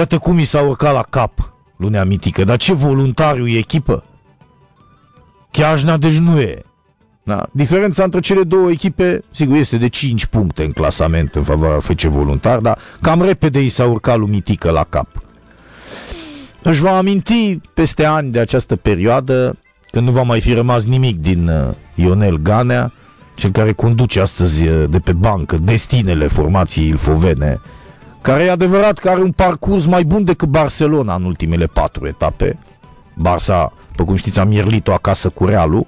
Iată cum i s-a urcat la cap lunea mitică. Dar ce voluntariu e echipă? Chiajna deci nu e. Da? Diferența între cele două echipe, sigur, este de 5 puncte în clasament în favoarea FC Voluntar, dar cam repede i s-a urcat lumitică la cap. Își va aminti peste ani de această perioadă, când nu va mai fi rămas nimic din uh, Ionel Ganea, cel care conduce astăzi uh, de pe bancă destinele formației ilfovene, care e adevărat că are un parcurs mai bun decât Barcelona în ultimele patru etape. Barça, pe cum știți, a mierlit-o acasă cu Realul.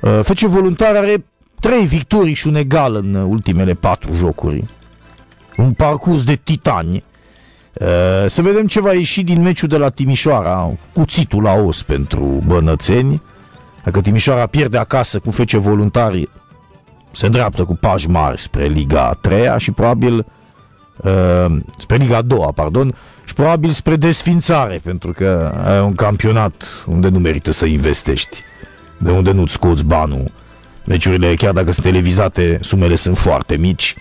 Uh, Fece Voluntar are trei victorii și un egal în ultimele patru jocuri. Un parcurs de titani. Uh, să vedem ce va ieși din meciul de la Timișoara, cuțitul la os pentru bănățeni. Dacă Timișoara pierde acasă cu Fece Voluntari, se îndreaptă cu pași mari spre Liga 3 și probabil uh, spre Liga a doua, pardon, și probabil spre desfințare, pentru că e un campionat unde nu merită să investești, de unde nu-ți scoți banul. Meciurile, chiar dacă sunt televizate, sumele sunt foarte mici.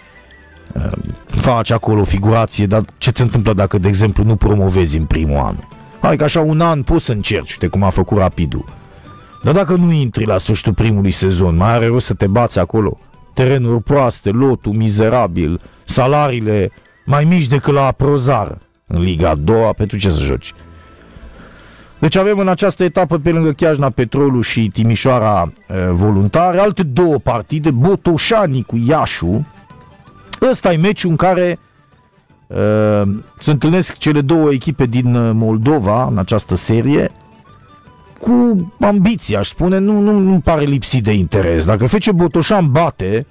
Uh, faci acolo figurație, dar ce se întâmplă dacă, de exemplu, nu promovezi în primul an? Hai că așa un an poți să încerci, uite cum a făcut Rapidul. Dar dacă nu intri la sfârșitul primului sezon, mai are rost să te bați acolo. Terenuri proaste, lotul mizerabil, salariile mai mici decât la Prozar în Liga a doua, pentru ce să joci? Deci avem în această etapă, pe lângă Chiajna Petrolul și Timișoara e, Voluntare, alte două partide, Botoșani cu Iașu. Ăsta e meciul în care e, se întâlnesc cele două echipe din Moldova în această serie cu ambiție, aș spune, nu, nu, nu pare lipsit de interes. Dacă Fece Botoșan bate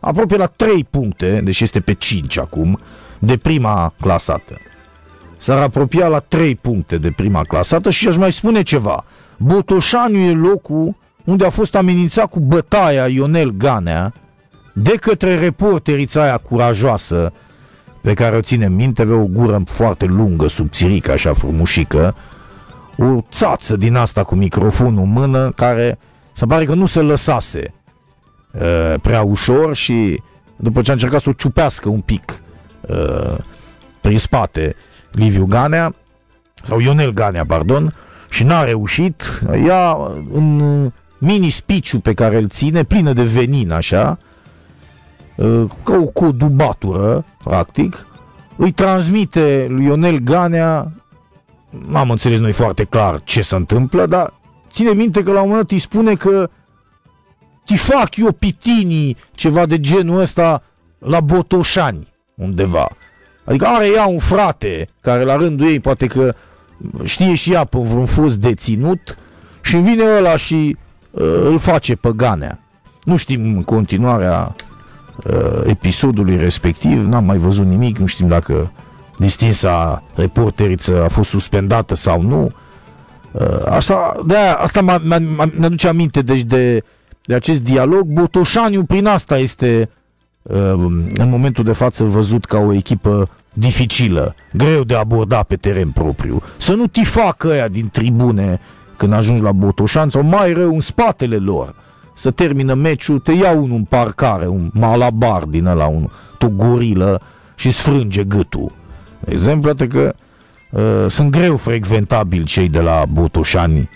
aproape la 3 puncte, deși este pe 5 acum, de prima clasată. S-ar apropia la 3 puncte de prima clasată și aș mai spune ceva. Botoșaniu e locul unde a fost amenințat cu bătaia Ionel Ganea de către reporterița țaia curajoasă pe care o ține minte, avea o gură foarte lungă, subțirică, așa frumușică, o țață din asta cu microfonul în mână care se pare că nu se lăsase uh, prea ușor și după ce a încercat să o ciupească un pic uh, prin spate Liviu Ganea, sau Ionel Ganea, pardon, și n-a reușit, ea în mini speech pe care îl ține, plină de venin așa, uh, ca o codubatură, practic, îi transmite lui Ionel Ganea n-am înțeles noi foarte clar ce se întâmplă, dar ține minte că la un moment dat îi spune că ti fac eu pitinii, ceva de genul ăsta, la Botoșani, undeva. Adică are ea un frate care la rândul ei poate că știe și ea pe vreun fost deținut și vine ăla și uh, îl face pe Ganea. Nu știm în continuarea uh, episodului respectiv, n-am mai văzut nimic, nu știm dacă distinsa reporteriță a fost suspendată sau nu. Uh, asta, de asta ne aduce aminte deci de, de acest dialog. Botoșaniu prin asta este uh, în momentul de față văzut ca o echipă dificilă, greu de abordat pe teren propriu. Să nu ti facă ăia din tribune când ajungi la Botoșan sau mai rău în spatele lor. Să termină meciul, te ia unul în parcare, un malabar din ăla, un, o gorilă și sfrânge gâtul. De exemplu, atât că uh, sunt greu frecventabili cei de la Botoșani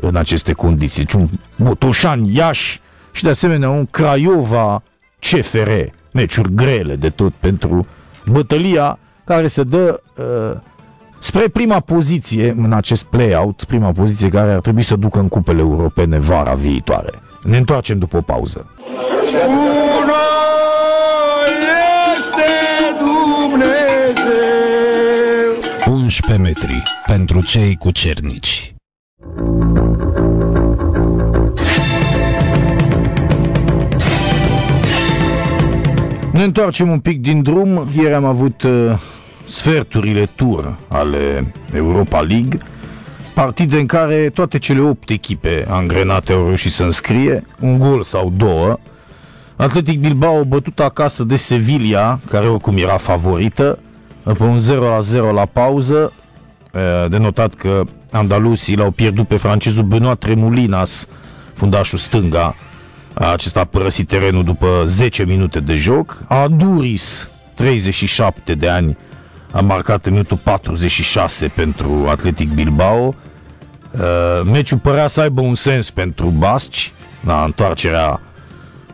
în aceste condiții. Deci un Botoșan Iași și de asemenea un Craiova CFR. Meciuri grele de tot pentru bătălia care se dă uh, spre prima poziție în acest play-out, prima poziție care ar trebui să ducă în cupele europene vara viitoare. Ne întoarcem după o pauză. Bună! 11 metri pentru cei cu cernici. Ne întoarcem un pic din drum. Ieri am avut uh, sferturile tur ale Europa League, partide în care toate cele 8 echipe angrenate au reușit să înscrie, un gol sau două. Atletic Bilbao bătut acasă de Sevilla, care oricum era favorită, pe un 0 la 0 la pauză, de notat că andaluzii l-au pierdut pe francezul Benoit Tremulinas, fundașul stânga. Acesta a părăsit terenul după 10 minute de joc. Aduris, 37 de ani, a marcat în minutul 46 pentru Atletic Bilbao. Uh, meciul părea să aibă un sens pentru Basci, la întoarcerea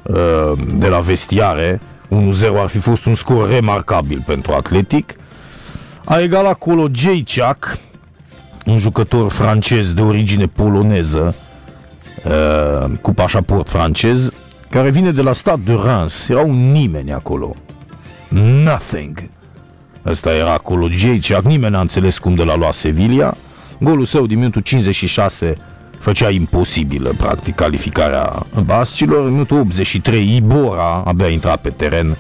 uh, de la vestiare. 1-0 ar fi fost un scor remarcabil pentru Atletic. A egalat acolo Jacek, un jucător francez de origine poloneză, uh, cu pașaport francez, care vine de la stat de Reims. Era un nimeni acolo. Nothing. Ăsta era acolo Jacek, nimeni n-a înțeles cum de la lua Sevilla. Golul său din minutul 56 făcea imposibilă, practic, calificarea bascilor. În minutul 83, Ibora abia intrat pe teren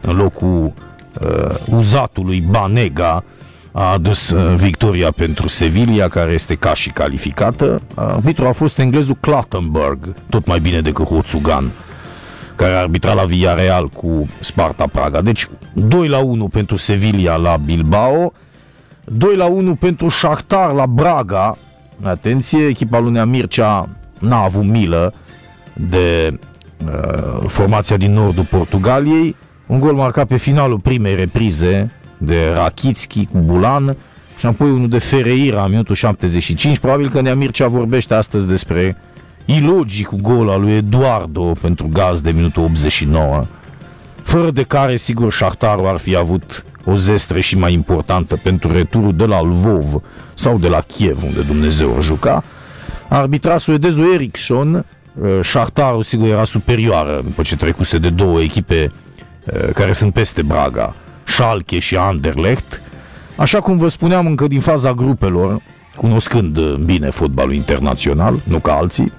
în locul uh, uzatului Banega, a adus uh, victoria pentru Sevilla, care este ca și calificată. Arbitru a fost englezul Clattenburg, tot mai bine decât Hotsugan, care a arbitrat la Villarreal cu Sparta Praga. Deci 2 la 1 pentru Sevilla la Bilbao, 2 la 1 pentru Shakhtar la Braga. Atenție, echipa lui Mircea n-a avut milă de uh, formația din nordul Portugaliei. Un gol marcat pe finalul primei reprize de Rakitski cu Bulan și apoi unul de Ferreira în minutul 75. Probabil că Nea Mircea vorbește astăzi despre ilogicul gol al lui Eduardo pentru gaz de minutul 89, fără de care, sigur, Shakhtarul ar fi avut o zestre și mai importantă pentru returul de la Lvov sau de la Kiev, unde Dumnezeu ar juca. Arbitra suedezul Eriksson, Shakhtarul, sigur, era superioară după ce trecuse de două echipe care sunt peste Braga, Schalke și Anderlecht. Așa cum vă spuneam încă din faza grupelor, cunoscând bine fotbalul internațional, nu ca alții,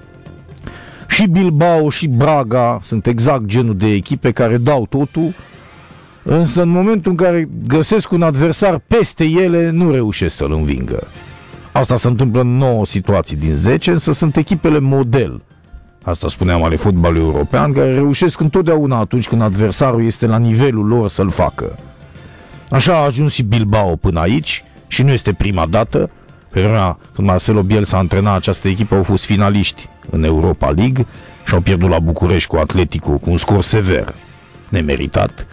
și Bilbao și Braga sunt exact genul de echipe care dau totul, însă în momentul în care găsesc un adversar peste ele, nu reușesc să-l învingă. Asta se întâmplă în 9 situații din 10, însă sunt echipele model. Asta spuneam ale fotbalului european, care reușesc întotdeauna atunci când adversarul este la nivelul lor să-l facă. Așa a ajuns și Bilbao până aici și nu este prima dată. Pe vremea când Marcelo Bielsa antrena această echipă au fost finaliști în Europa League și au pierdut la București cu Atletico cu un scor sever, nemeritat.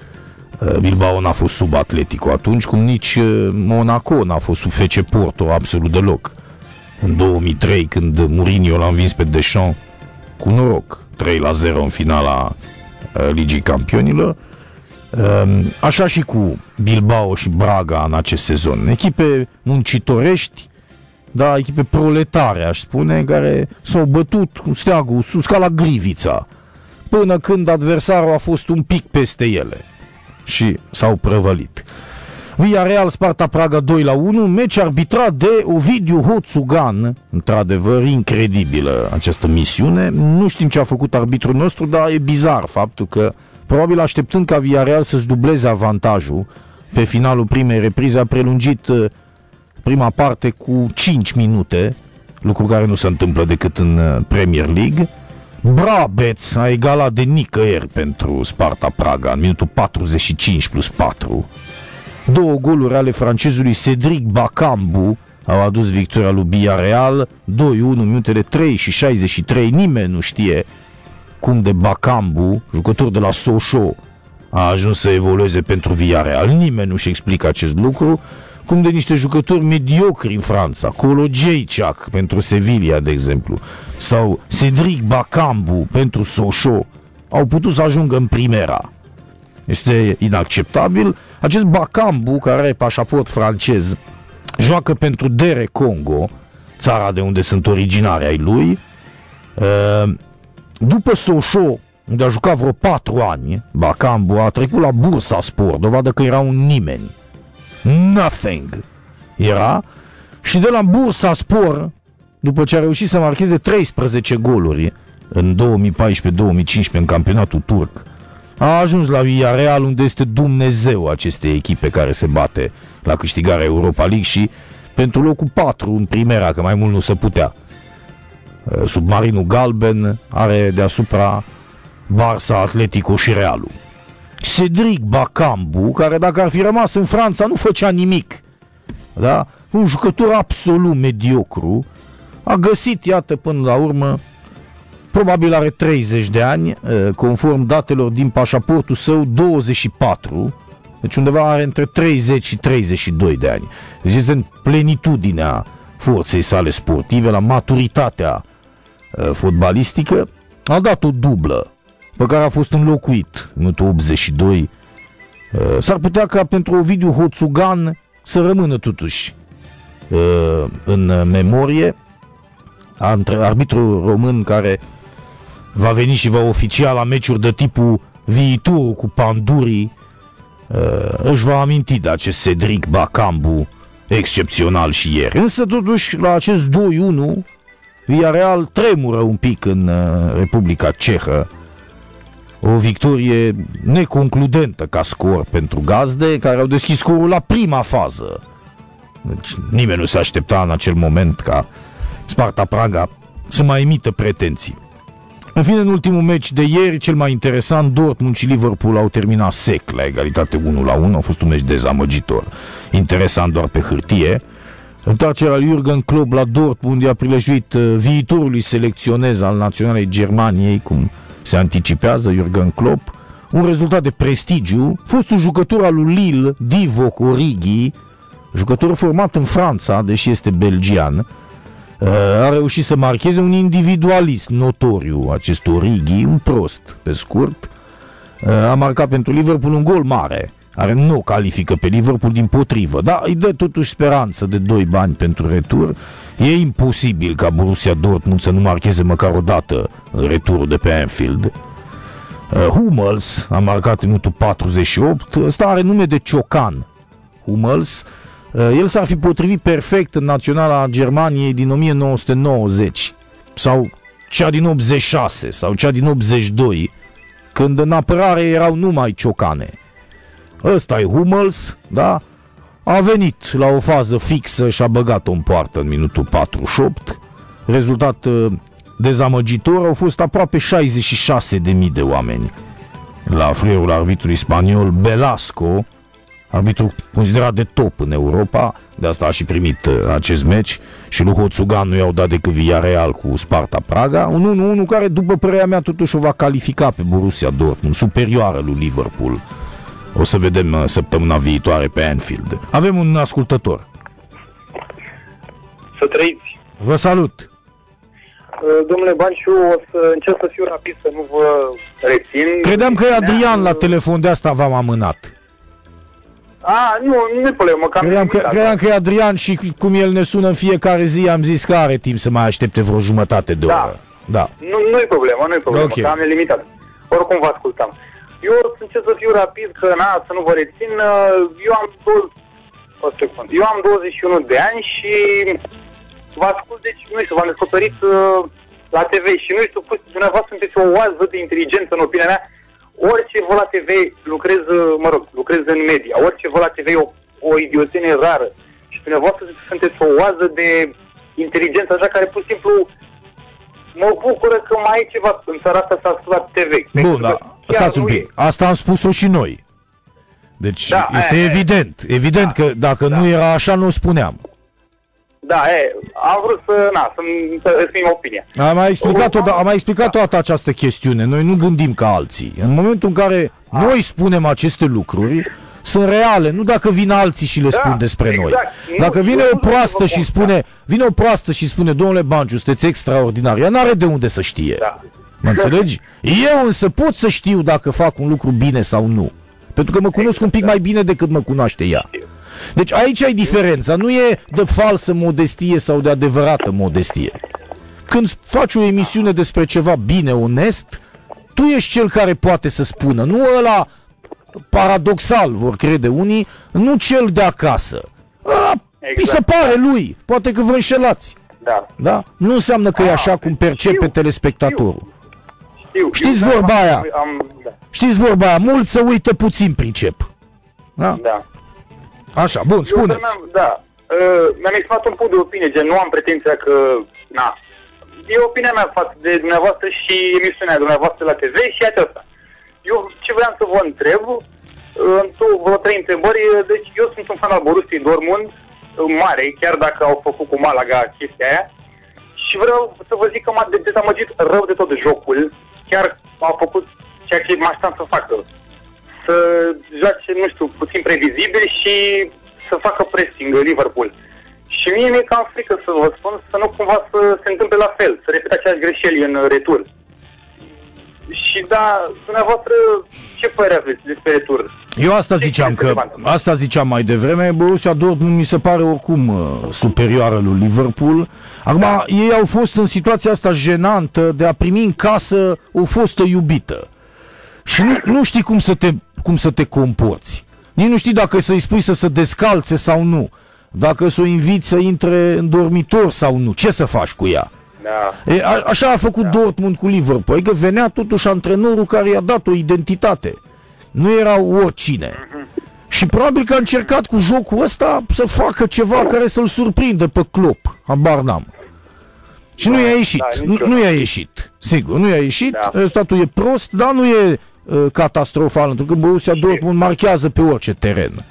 Uh, Bilbao n-a fost sub Atletico atunci, cum nici uh, Monaco n-a fost sub FC Porto absolut deloc. În 2003, când Mourinho l-a învins pe Deschamps cu noroc, 3 la 0 în finala uh, Ligii Campionilor, um, Așa și cu Bilbao și Braga în acest sezon. Echipe muncitorești, da, echipe proletare, aș spune, care s-au bătut cu steagul sus ca la Grivița, până când adversarul a fost un pic peste ele și s-au prăvălit. Real Sparta Praga 2 la 1, meci arbitrat de Ovidiu Hotsugan, într-adevăr incredibilă această misiune. Nu știm ce a făcut arbitrul nostru, dar e bizar faptul că probabil așteptând ca Villarreal să-și dubleze avantajul pe finalul primei reprize a prelungit uh, prima parte cu 5 minute, lucru care nu se întâmplă decât în uh, Premier League. Brabeț a egalat de nicăieri pentru Sparta Praga în minutul 45 plus 4. Două goluri ale francezului Cedric Bacambu au adus victoria lui Villarreal, 2-1 minutele 3 și 63. Nimeni nu știe cum de Bacambu, jucător de la Sochaux, a ajuns să evolueze pentru Villarreal. Nimeni nu-și explică acest lucru cum de niște jucători mediocri în Franța, Colo Jacek pentru Sevilla, de exemplu, sau Cedric Bacambu pentru Sochaux, au putut să ajungă în primera. Este inacceptabil. Acest Bacambu, care are pașaport francez, joacă pentru Dere Congo, țara de unde sunt originari ai lui. Uh, după Sochaux, unde a jucat vreo patru ani, Bacambu a trecut la Bursa Sport, dovadă că era un nimeni nothing era și de la Bursa Spor, după ce a reușit să marcheze 13 goluri în 2014-2015 în campionatul turc, a ajuns la Villarreal unde este Dumnezeu aceste echipe care se bate la câștigarea Europa League și pentru locul 4 în primera, că mai mult nu se putea. Submarinul galben are deasupra Barça, Atletico și Realul. Cedric Bacambu, care dacă ar fi rămas în Franța nu făcea nimic. Da? Un jucător absolut mediocru. A găsit, iată, până la urmă, probabil are 30 de ani, conform datelor din pașaportul său, 24, Deci undeva are între 30 și 32 de ani. Deci este în plenitudinea forței sale sportive, la maturitatea uh, fotbalistică. A dat o dublă pe care a fost înlocuit în 82. Uh, s-ar putea ca pentru Ovidiu Hoțugan să rămână totuși uh, în memorie arbitru român care va veni și va oficia la meciuri de tipul viitorul cu Pandurii uh, își va aminti de acest Cedric Bacambu excepțional și ieri. Însă totuși la acest 2-1 Villarreal tremură un pic în uh, Republica Cehă o victorie neconcludentă ca scor pentru gazde, care au deschis scorul la prima fază. Deci nimeni nu se aștepta în acel moment ca Sparta Praga să mai emită pretenții. În fine, în ultimul meci de ieri, cel mai interesant, Dortmund și Liverpool au terminat sec la egalitate 1 la 1. A fost un meci dezamăgitor. Interesant doar pe hârtie. Întoarcerea lui Jurgen Klopp la Dortmund i-a prilejuit uh, viitorului selecționez al naționalei Germaniei, cum se anticipează Jurgen Klopp, un rezultat de prestigiu, fostul jucător al lui Lille, Divock Origi, jucător format în Franța, deși este belgian, uh, a reușit să marcheze un individualist notoriu, acest Origi, un prost, pe scurt, uh, a marcat pentru Liverpool un gol mare, care nu califică pe Liverpool din potrivă, dar îi dă totuși speranță de doi bani pentru retur. E imposibil ca Borussia Dortmund să nu marcheze măcar o dată în returul de pe Anfield. Uh, Hummels a marcat în minutul 48, ăsta are nume de Ciocan. Hummels, uh, el s-ar fi potrivit perfect în naționala Germaniei din 1990 sau cea din 86 sau cea din 82, când în apărare erau numai ciocane. Ăsta e Hummels, da? A venit la o fază fixă și a băgat-o în poartă în minutul 48. Rezultat uh, dezamăgitor, au fost aproape 66.000 de oameni. La fluierul arbitrului spaniol Belasco, arbitru considerat de top în Europa, de asta a și primit uh, acest meci și lui Hoțugan nu i-au dat decât Villarreal cu Sparta Praga, un 1-1 care după părerea mea totuși o va califica pe Borussia Dortmund, superioară lui Liverpool. O să vedem uh, săptămâna viitoare pe Anfield. Avem un ascultător. Să trăiți. Vă salut. Uh, domnule Banciu, o să încerc să fiu rapid, să nu vă rețin. Credeam că e Adrian la telefon, de asta v-am amânat. A, nu, nu e problemă, cam Credeam că, credeam că e Adrian și cum el ne sună în fiecare zi, am zis că are timp să mai aștepte vreo jumătate de Da. oră. Da. Nu, nu e problemă, nu e problemă, Ok. că am limitat. Oricum vă ascultam. Eu o să încerc să fiu rapid, că na, să nu vă rețin. uh, Eu am, dou- o secundă. Eu am 21 de ani și vă ascult, deci, nu știu, v-am descoperit uh, la TV și nu știu, pus- dumneavoastră sunteți o oază de inteligență în opinia mea. Orice vă la TV lucrez, uh, mă rog, lucrez în media, orice vă la TV e o, o idiotenie rară. Și dumneavoastră sunteți o oază de inteligență așa care pur și simplu mă bucură că mai e ceva în țara asta s-a spus la TV. Bun, Pentru da. Că chiar Stați un nu pic. e. Asta am spus-o și noi. Deci Da, este aia, aia. evident. Evident Da, că dacă da. nu era așa, nu o spuneam. Da, e, am vrut să, na, să-mi să exprim opinia. Am mai explicat, o, am mai explicat toată această chestiune. Noi nu gândim ca alții. În momentul în care noi spunem aceste lucruri, sunt reale, nu dacă vin alții și le Da, spun despre noi. exact. Nu, Dacă vine eu o nu vreau să proastă vă și consta. spune, vine o proastă și spune, domnule Banciu, sunteți extraordinar, ea n-are de unde să știe. Da. Mă înțelegi? Eu însă pot să știu dacă fac un lucru bine sau nu. Pentru că mă cunosc un pic mai bine decât mă cunoaște ea. Deci aici ai diferența, nu e de falsă modestie sau de adevărată modestie. Când faci o emisiune despre ceva bine, onest, tu ești cel care poate să spună, nu ăla paradoxal, vor crede unii, nu cel de acasă. Ăla Exact. mi se pare lui, poate că vă înșelați. Da. Da? Nu înseamnă că e Ah, așa cum percepe știu, telespectatorul. Știu, Știți știu, vorba dar aia? Am, am, da, Știți vorba aia, mult să uită, puțin pricep. Da? da. Așa, bun, Eu spuneți. mi-am, da, uh, mi-am exprimat un punct de opinie, gen nu am pretenția că, na, e opinia mea față de dumneavoastră și emisiunea dumneavoastră la TV și aceasta. Eu ce vreau să vă întreb, uh, în tu- vreo trei întrebări, uh, deci eu sunt un fan al Borussiei Dortmund, uh, mare, chiar dacă au făcut cu Malaga chestia aia, și vreau să vă zic că m-a de- dezamăgit rău de tot jocul, chiar au făcut ceea ce mă așteptam să facă să joace, nu știu, puțin previzibil și să facă pressing Liverpool. Și mie mi-e cam frică să vă spun să nu cumva să se întâmple la fel, să repete aceeași greșeli în retur. Și da, dumneavoastră, ce părere aveți despre retur? Eu asta Ce ziceam credeți că, că se va asta ziceam mai devreme, Borussia Dortmund mi se pare oricum uh, superioară lui Liverpool. Acum, Da. ei au fost în situația asta jenantă de a primi în casă o fostă iubită. Și nu, nu știi cum să, te, cum să te comporți. Nici nu știi dacă să-i spui să se descalțe sau nu. Dacă să o inviți să intre în dormitor sau nu. Ce să faci cu ea? Da. E, a, așa a făcut da. Dortmund cu Liverpool. Adică venea totuși antrenorul care i-a dat o identitate. Nu era oricine. Și probabil că a încercat cu jocul ăsta să facă ceva care să-l surprindă pe Klopp. Habar n-am. Și nu Da, i-a ieșit. da, nu, nici eu. nu i-a ieșit. Sigur, nu i-a ieșit. Da. Rezultatul e prost, dar nu e uh, catastrofal, pentru că Borussia Dortmund marchează pe orice teren.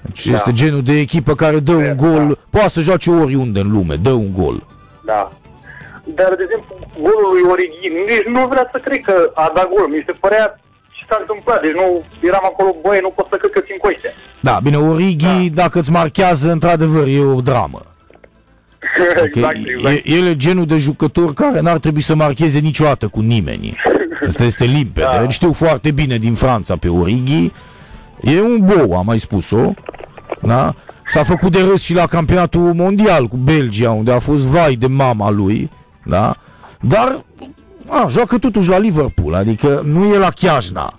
Deci Da. este genul de echipă care dă un Da. gol, poate să joace oriunde în lume, dă un gol. Da. Dar, de exemplu, golul lui Origi, nici nu vrea să cred că a dat gol. Mi se părea ce s-a întâmplat. Deci nu eram acolo, băie, nu pot să cred că țin cu ăștia. Da, bine, Origi, da. dacă îți marchează, într-adevăr, e o dramă. Ok? exact, exact. E, el e genul de jucător care n-ar trebui să marcheze niciodată cu nimeni. Asta este limpede. Da. Da. Știu foarte bine din Franța pe Origi. E un bou, am mai spus-o. Da? S-a făcut de râs și la campionatul mondial cu Belgia, unde a fost vai de mama lui. Da? Dar a, joacă totuși la Liverpool, adică nu e la Chiajna.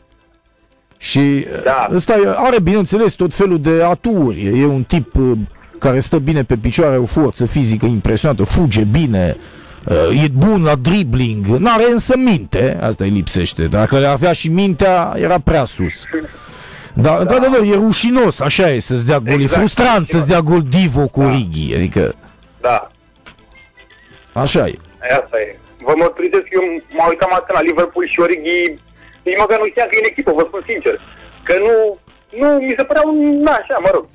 Și Da. da. ăsta e- are, bineînțeles, tot felul de aturi. E un tip uh, care stă bine pe picioare, are o forță fizică impresionantă, fuge bine, uh, e bun la dribbling, n-are însă minte, asta îi lipsește. Dacă le avea și mintea, era prea sus. Dar, da. într-adevăr, e rușinos, așa e, să-ți dea gol. Exact. E frustrant să-ți dea gol Divo cu Origi, adică, Da. așa e. Asta e. Vă mărturisesc că eu m-am uitat mai la Liverpool și Origi nici măcar nu știam că e în echipă, vă spun sincer. Că nu, nu mi se părea un, na, așa, mă rog.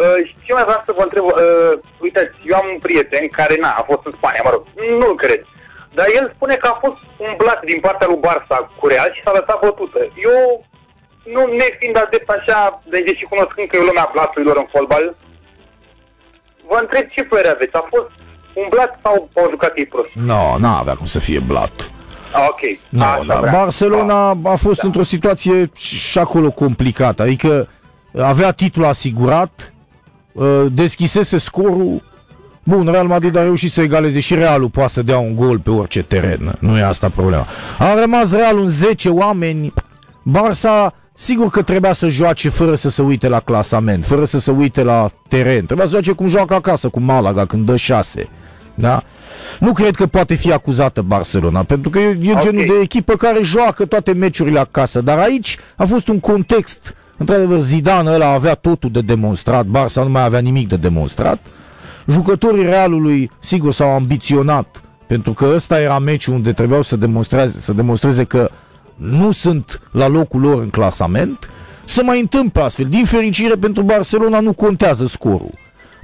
Uh, și ce mai vreau să vă întreb, uh, uitați, eu am un prieten care, na, a fost în Spania, mă rog, nu-l cred. Dar el spune că a fost umblat din partea lui Barça cu Real și s-a lăsat bătută. Eu, nu nefiind adept așa, de deși cunoscând că e lumea blaturilor în fotbal, vă întreb ce părere aveți. A fost umblat sau au jucat ei prost? Nu, no, n-avea cum să fie blat. Ah, ok. Nu, Așa da, vreau. Barcelona a fost Da. într-o situație și și acolo complicată. Adică avea titlul asigurat, uh, deschisese scorul. Bun, Real Madrid a reușit să egaleze și Realul poate să dea un gol pe orice teren. Nu e asta problema. A rămas Realul în 10 oameni. Barça sigur că trebuia să joace fără să se uite la clasament, fără să se uite la teren. Trebuia să joace cum joacă acasă cu Malaga când dă 6. Da? Nu cred că poate fi acuzată Barcelona, pentru că e, e Ok. genul de echipă care joacă toate meciurile acasă, dar aici a fost un context. Într-adevăr, Zidane ăla avea totul de demonstrat, Barça nu mai avea nimic de demonstrat. Jucătorii Realului, sigur, s-au ambiționat, pentru că ăsta era meciul unde trebuiau să demonstreze, să demonstreze că nu sunt la locul lor în clasament, să mai întâmplă astfel. Din fericire pentru Barcelona nu contează scorul.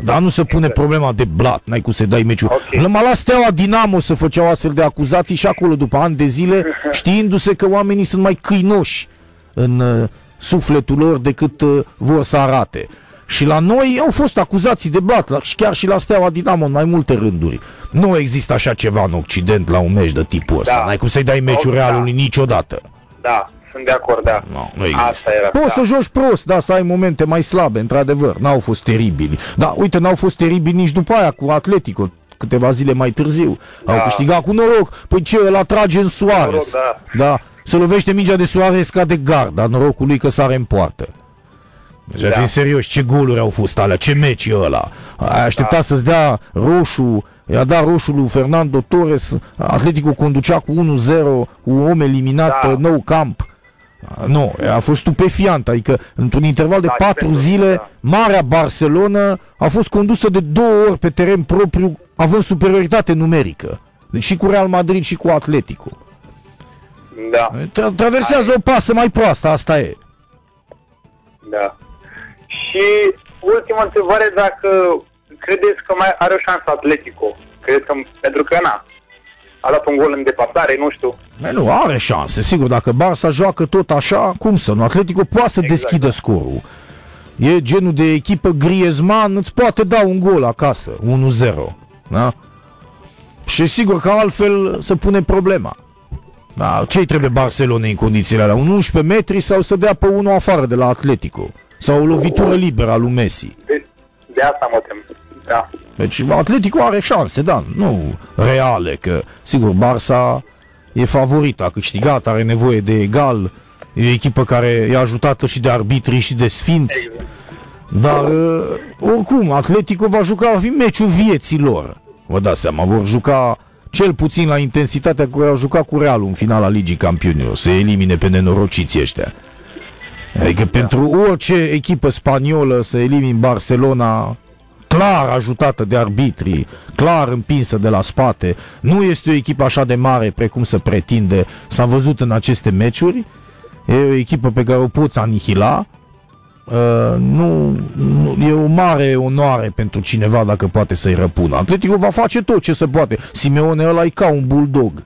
Dar nu se pune problema de blat, n-ai cum să dai meciul. Ok. Okay. La Steaua Dinamo să făceau astfel de acuzații și acolo după ani de zile, știindu-se că oamenii sunt mai câinoși în uh, sufletul lor decât uh, vor să arate. Și la noi au fost acuzații de blat, la, și chiar și la Steaua Dinamo în mai multe rânduri. Nu există așa ceva în Occident la un meci de tipul ăsta. Da. N-ai cum să-i dai meciul Ok, da. Realului niciodată. Da, sunt de acord, da. Nu, nu există. Asta era. Poți da. să joci prost, da, să ai momente mai slabe, într-adevăr. N-au fost teribili. Da, uite, n-au fost teribili nici după aia cu Atletico, câteva zile mai târziu. Au Da. câștigat cu noroc. Păi ce, îl atrage în Suarez. Noroc, da. Se lovește mingea de Suarez ca de gard, dar norocul lui că sare în poartă. Deci, Da. da. fi serios, ce goluri au fost alea, ce meci e ăla. Ai așteptat Da. să-ți dea roșu, i-a dat roșu lui Fernando Torres, Atletico conducea cu 1-0, cu un om eliminat Da. pe nou camp. Nu, a fost stupefiant, adică într-un interval de Da, și patru pentru- zile, da. Marea Barcelona a fost condusă de două ori pe teren propriu, având superioritate numerică. Deci și cu Real Madrid și cu Atletico. Da, Tra- traversează o pasă mai proastă, asta e. da. Și ultima întrebare, dacă credeți că mai are o șansă Atletico? Credeți că, pentru că, na, a dat un gol în deplasare, nu știu. Bă, nu, are șanse. Sigur, dacă Barça joacă tot așa, cum să nu? Atletico poate să Exact, deschidă da. scorul. E genul de echipă Griezmann, îți poate da un gol acasă, 1-0. Da? Și sigur că altfel se pune problema. Da, ce trebuie Barcelona în condițiile alea? Un 11 metri sau să dea pe unul afară de la Atletico? Sau o lovitură liberă a lui Messi? De, de asta mă tem. Da. Deci Atletico are șanse, da, nu reale, că sigur Barça e favorit, a câștigat, are nevoie de egal, e o echipă care e ajutată și de arbitrii și de sfinți, Exact. dar uh, oricum Atletico va juca, va fi meciul vieții lor. Vă dați seama, vor juca cel puțin la intensitatea cu care au jucat cu Realul în finala Ligii Campionilor, să elimine pe nenorociții ăștia. Adică pentru orice echipă spaniolă să elimini Barcelona clar ajutată de arbitrii, clar împinsă de la spate, nu este o echipă așa de mare precum se pretinde, s-a văzut în aceste meciuri, e o echipă pe care o poți anihila, Uh, nu, nu, e o mare onoare pentru cineva dacă poate să-i răpună. Atletico va face tot ce se poate. Simeone ăla e ca un bulldog.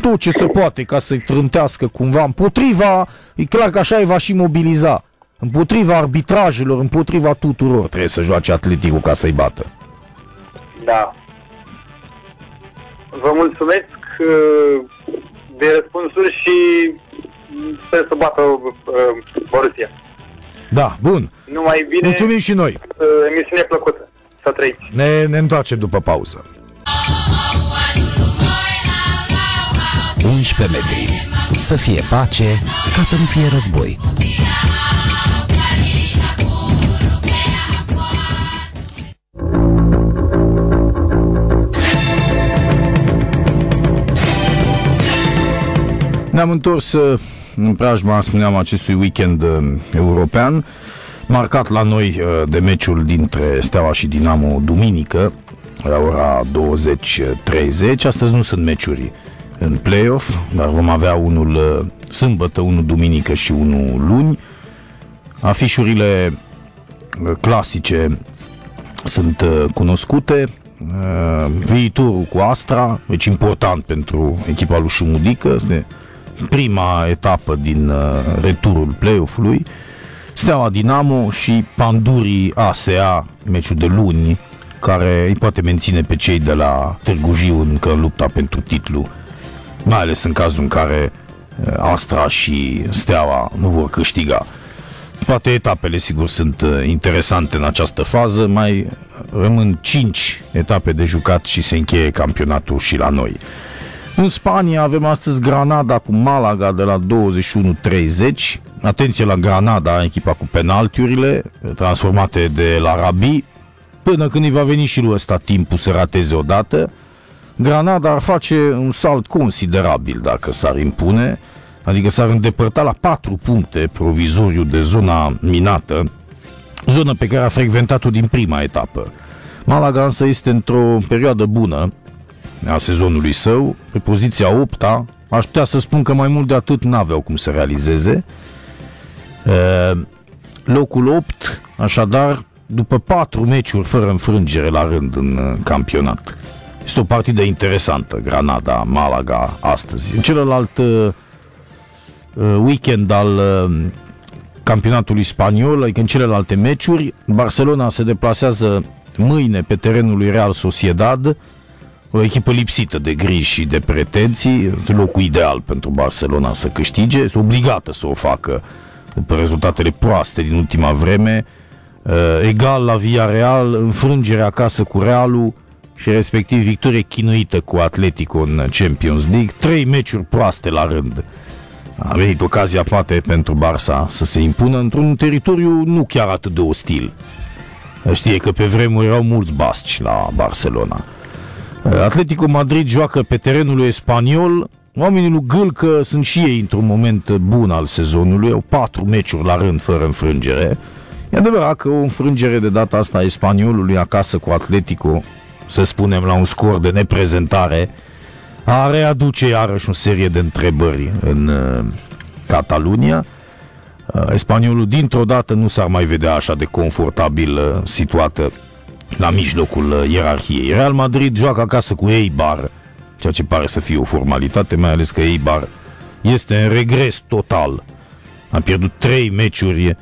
Tot ce se poate ca să-i trântească cumva împotriva, e clar că așa îi va și mobiliza. Împotriva arbitrajelor, împotriva tuturor trebuie să joace Atletico ca să-i bată. Da. Vă mulțumesc uh, de răspunsuri și sper să bată uh, Borussia. Da, bun. Numai bine, Mulțumim și noi. uh, emisiune plăcută. Să trăiți. Ne, ne întoarcem după pauză. 11 metri. Să fie pace, ca să nu fie război. Ne-am întors uh, în preajma, spuneam, acestui weekend uh, european, marcat la noi uh, de meciul dintre Steaua și Dinamo duminică, la ora 20.30. Astăzi nu sunt meciuri în play-off, dar vom avea unul uh, sâmbătă, unul duminică și unul luni. Afișurile uh, clasice sunt uh, cunoscute. Uh, viitorul cu Astra, deci important pentru echipa lui Șumudică, este prima etapă din uh, returul play-off-ului. Steaua Dinamo și Pandurii ASA, meciul de luni, care îi poate menține pe cei de la Târgu Jiu încă în lupta pentru titlu, mai ales în cazul în care uh, Astra și Steaua nu vor câștiga. Toate etapele, sigur, sunt uh, interesante în această fază, mai rămân 5 etape de jucat și se încheie campionatul și la noi. În Spania avem astăzi Granada cu Malaga de la 21.30. Atenție la Granada, echipa cu penaltiurile transformate de la Rabi, până când îi va veni și lui ăsta timpul să rateze odată. Granada ar face un salt considerabil dacă s-ar impune, adică s-ar îndepărta la 4 puncte provizoriu de zona minată, zonă pe care a frecventat-o din prima etapă. Malaga însă este într-o perioadă bună a sezonului său, pe poziția 8 -a, aș putea să spun că mai mult de atât n-aveau cum să realizeze. E, locul 8, așadar, după 4 meciuri fără înfrângere la rând în uh, campionat. Este o partidă interesantă, Granada, Malaga, astăzi. În celălalt uh, weekend al uh, campionatului spaniol, adică în celelalte meciuri, Barcelona se deplasează mâine pe terenul lui Real Sociedad, o echipă lipsită de griji și de pretenții, locul ideal pentru Barcelona să câștige, este obligată să o facă după rezultatele proaste din ultima vreme, uh, egal la Villarreal, înfrângere acasă cu Realul și respectiv victorie chinuită cu Atletico în Champions League, trei meciuri proaste la rând. A venit ocazia poate pentru Barça să se impună într-un teritoriu nu chiar atât de ostil. Știe că pe vremuri erau mulți basci la Barcelona. Atletico Madrid joacă pe terenul lui spaniol. Oamenii lui Gâlcă sunt și ei într-un moment bun al sezonului. Au patru meciuri la rând fără înfrângere. E adevărat că o înfrângere de data asta a spaniolului acasă cu Atletico, să spunem la un scor de neprezentare, a readuce iarăși o serie de întrebări în uh, Catalunia. Uh, spaniolul dintr-o dată nu s-ar mai vedea așa de confortabil uh, situată la mijlocul uh, ierarhiei. Real Madrid joacă acasă cu Eibar, ceea ce pare să fie o formalitate, mai ales că Eibar este în regres total. A pierdut trei meciuri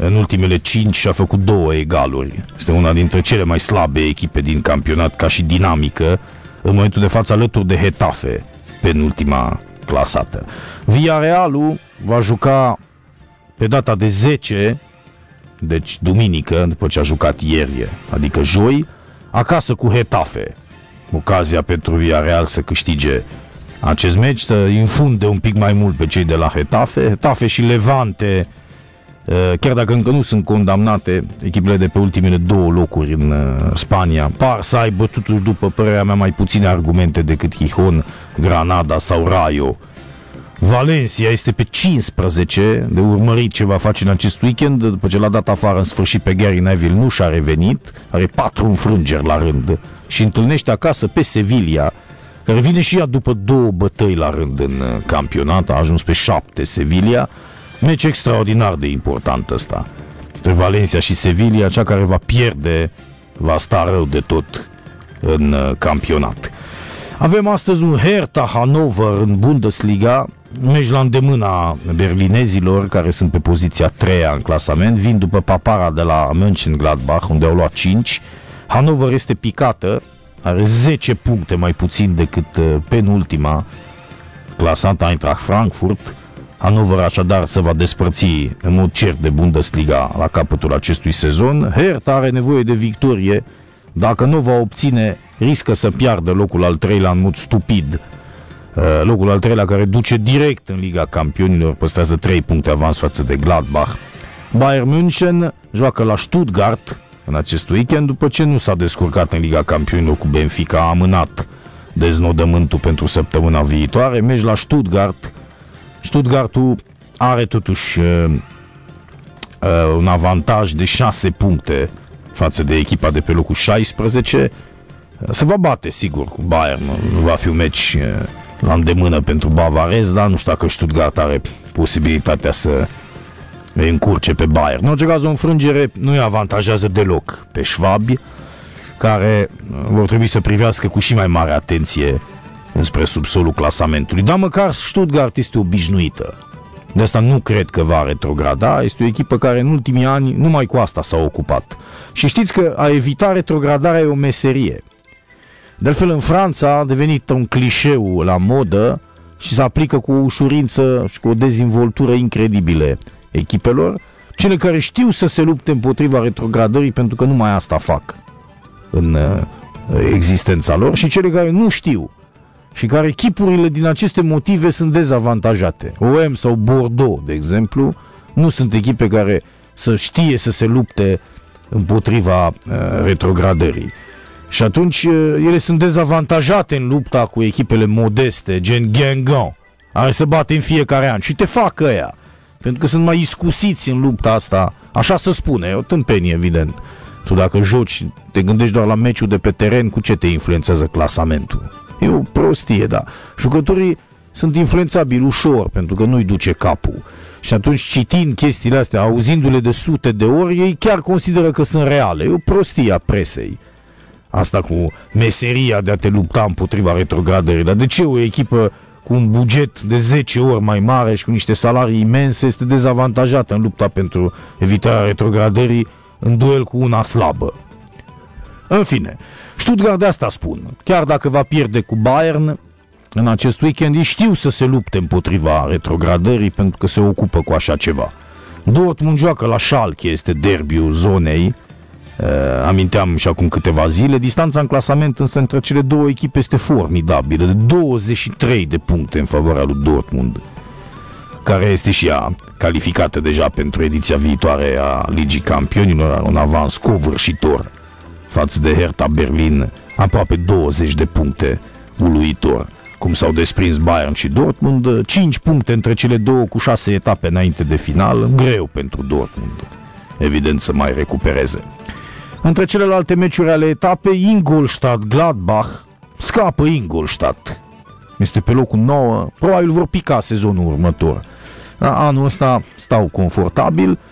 în ultimele 5 și a făcut două egaluri. Este una dintre cele mai slabe echipe din campionat ca și dinamică, în momentul de față alături de Hetafe, penultima clasată. Villarrealul va juca pe data de 10, deci duminică, după ce a jucat ieri, adică joi, acasă cu Hetafe. Ocazia pentru Villarreal să câștige acest meci, să infunde un pic mai mult pe cei de la Hetafe. Hetafe și Levante Eh, chiar dacă încă nu sunt condamnate echipele de pe ultimele două locuri în eh, Spania, par să aibă totuși, după părerea mea, mai puține argumente decât Gijon, Granada sau Rayo. Valencia este pe 15 de urmărit ce va face în acest weekend, după ce l-a dat afară în sfârșit pe Gary Neville, nu și-a revenit, are patru înfrângeri la rând și întâlnește acasă pe Sevilla, care vine și ea după două bătăi la rând în eh, campionat, a ajuns pe 7 Sevilla, Meci extraordinar de important ăsta. Între Valencia și Sevilla, cea care va pierde va sta rău de tot în uh, campionat. Avem astăzi un Hertha Hannover în Bundesliga, meci la îndemâna berlinezilor care sunt pe poziția 3 în clasament, vin după papara de la Mönchengladbach unde au luat 5. Hannover este picată, are 10 puncte mai puțin decât uh, penultima clasanta Eintracht Frankfurt Hannover așadar se va despărți în mod cert de Bundesliga la capătul acestui sezon. Hertha are nevoie de victorie. Dacă nu va obține, riscă să piardă locul al treilea în mod stupid. Uh, locul al treilea care duce direct în Liga Campionilor, păstrează 3 puncte avans față de Gladbach. Bayern München joacă la Stuttgart în acest weekend după ce nu s-a descurcat în Liga Campionilor cu Benfica, a amânat deznodământul pentru săptămâna viitoare. Mergi la Stuttgart, Stuttgartul are totuși uh, uh, un avantaj de 6 puncte față de echipa de pe locul 16. Se va bate, sigur, cu Bayern. Nu va fi un meci uh, la îndemână pentru bavarez, dar nu știu dacă Stuttgart are posibilitatea să încurce pe Bayern. În orice caz, o înfrângere nu îi avantajează deloc pe șvabi, care uh, vor trebui să privească cu și mai mare atenție înspre subsolul clasamentului. Dar măcar Stuttgart este obișnuită. De asta nu cred că va retrograda. Este o echipă care în ultimii ani numai cu asta s-a ocupat. Și știți că a evita retrogradarea e o meserie. De altfel, în Franța a devenit un clișeu la modă și se aplică cu o ușurință și cu o dezvoltură incredibile echipelor, cele care știu să se lupte împotriva retrogradării pentru că numai asta fac în uh, existența lor și cele care nu știu și care echipurile din aceste motive sunt dezavantajate. OM sau Bordeaux, de exemplu, nu sunt echipe care să știe să se lupte împotriva uh, retrogradării. Și atunci uh, ele sunt dezavantajate în lupta cu echipele modeste, gen Guingamp, care se bate în fiecare an și te fac ăia. Pentru că sunt mai iscusiți în lupta asta, așa se spune, e o tâmpenie, evident. Tu dacă joci, te gândești doar la meciul de pe teren, cu ce te influențează clasamentul? E o prostie, da. Jucătorii sunt influențabili ușor, pentru că nu-i duce capul. Și atunci, citind chestiile astea, auzindu-le de sute de ori, ei chiar consideră că sunt reale. E o prostie a presei. Asta cu meseria de a te lupta împotriva retrogradării. Dar de ce o echipă cu un buget de 10 ori mai mare și cu niște salarii imense este dezavantajată în lupta pentru evitarea retrogradării în duel cu una slabă? În fine, Stuttgart de asta spun. Chiar dacă va pierde cu Bayern în acest weekend, ei știu să se lupte împotriva retrogradării pentru că se ocupă cu așa ceva. Dortmund joacă la Schalke, este derbiul zonei, Uh, aminteam și acum câteva zile, distanța în clasament însă între cele două echipe este formidabilă, de 23 de puncte în favoarea lui Dortmund, care este și ea calificată deja pentru ediția viitoare a Ligii Campionilor, un avans covârșitor față de Hertha Berlin, aproape 20 de puncte, uluitor. Cum s-au desprins Bayern și Dortmund, 5 puncte între cele două cu 6 etape înainte de final, greu pentru Dortmund. Evident să mai recupereze. Între celelalte meciuri ale etapei, Ingolstadt-Gladbach scapă Ingolstadt. Este pe locul 9, probabil vor pica sezonul următor. Anul ăsta stau confortabil, Uh,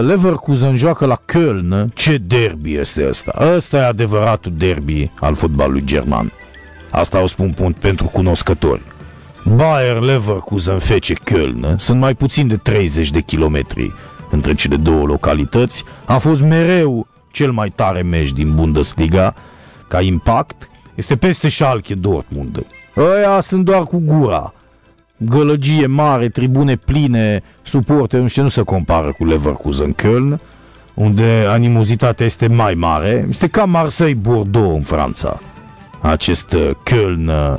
Leverkusen joacă la Köln. Ce derby este ăsta? Ăsta e adevăratul derby al fotbalului german. Asta o spun pentru cunoscători. Bayer Leverkusen Fece Köln sunt mai puțin de 30 de kilometri între cele două localități. A fost mereu cel mai tare meci din Bundesliga. Ca impact, este peste Schalke Dortmund. Ăia sunt doar cu gura. Gălăgie mare, tribune pline, suporte, nu știu, nu se compară cu Leverkusen Köln, unde animozitatea este mai mare. Este ca Marseille-Bordeaux în Franța. Acest uh, Köln uh,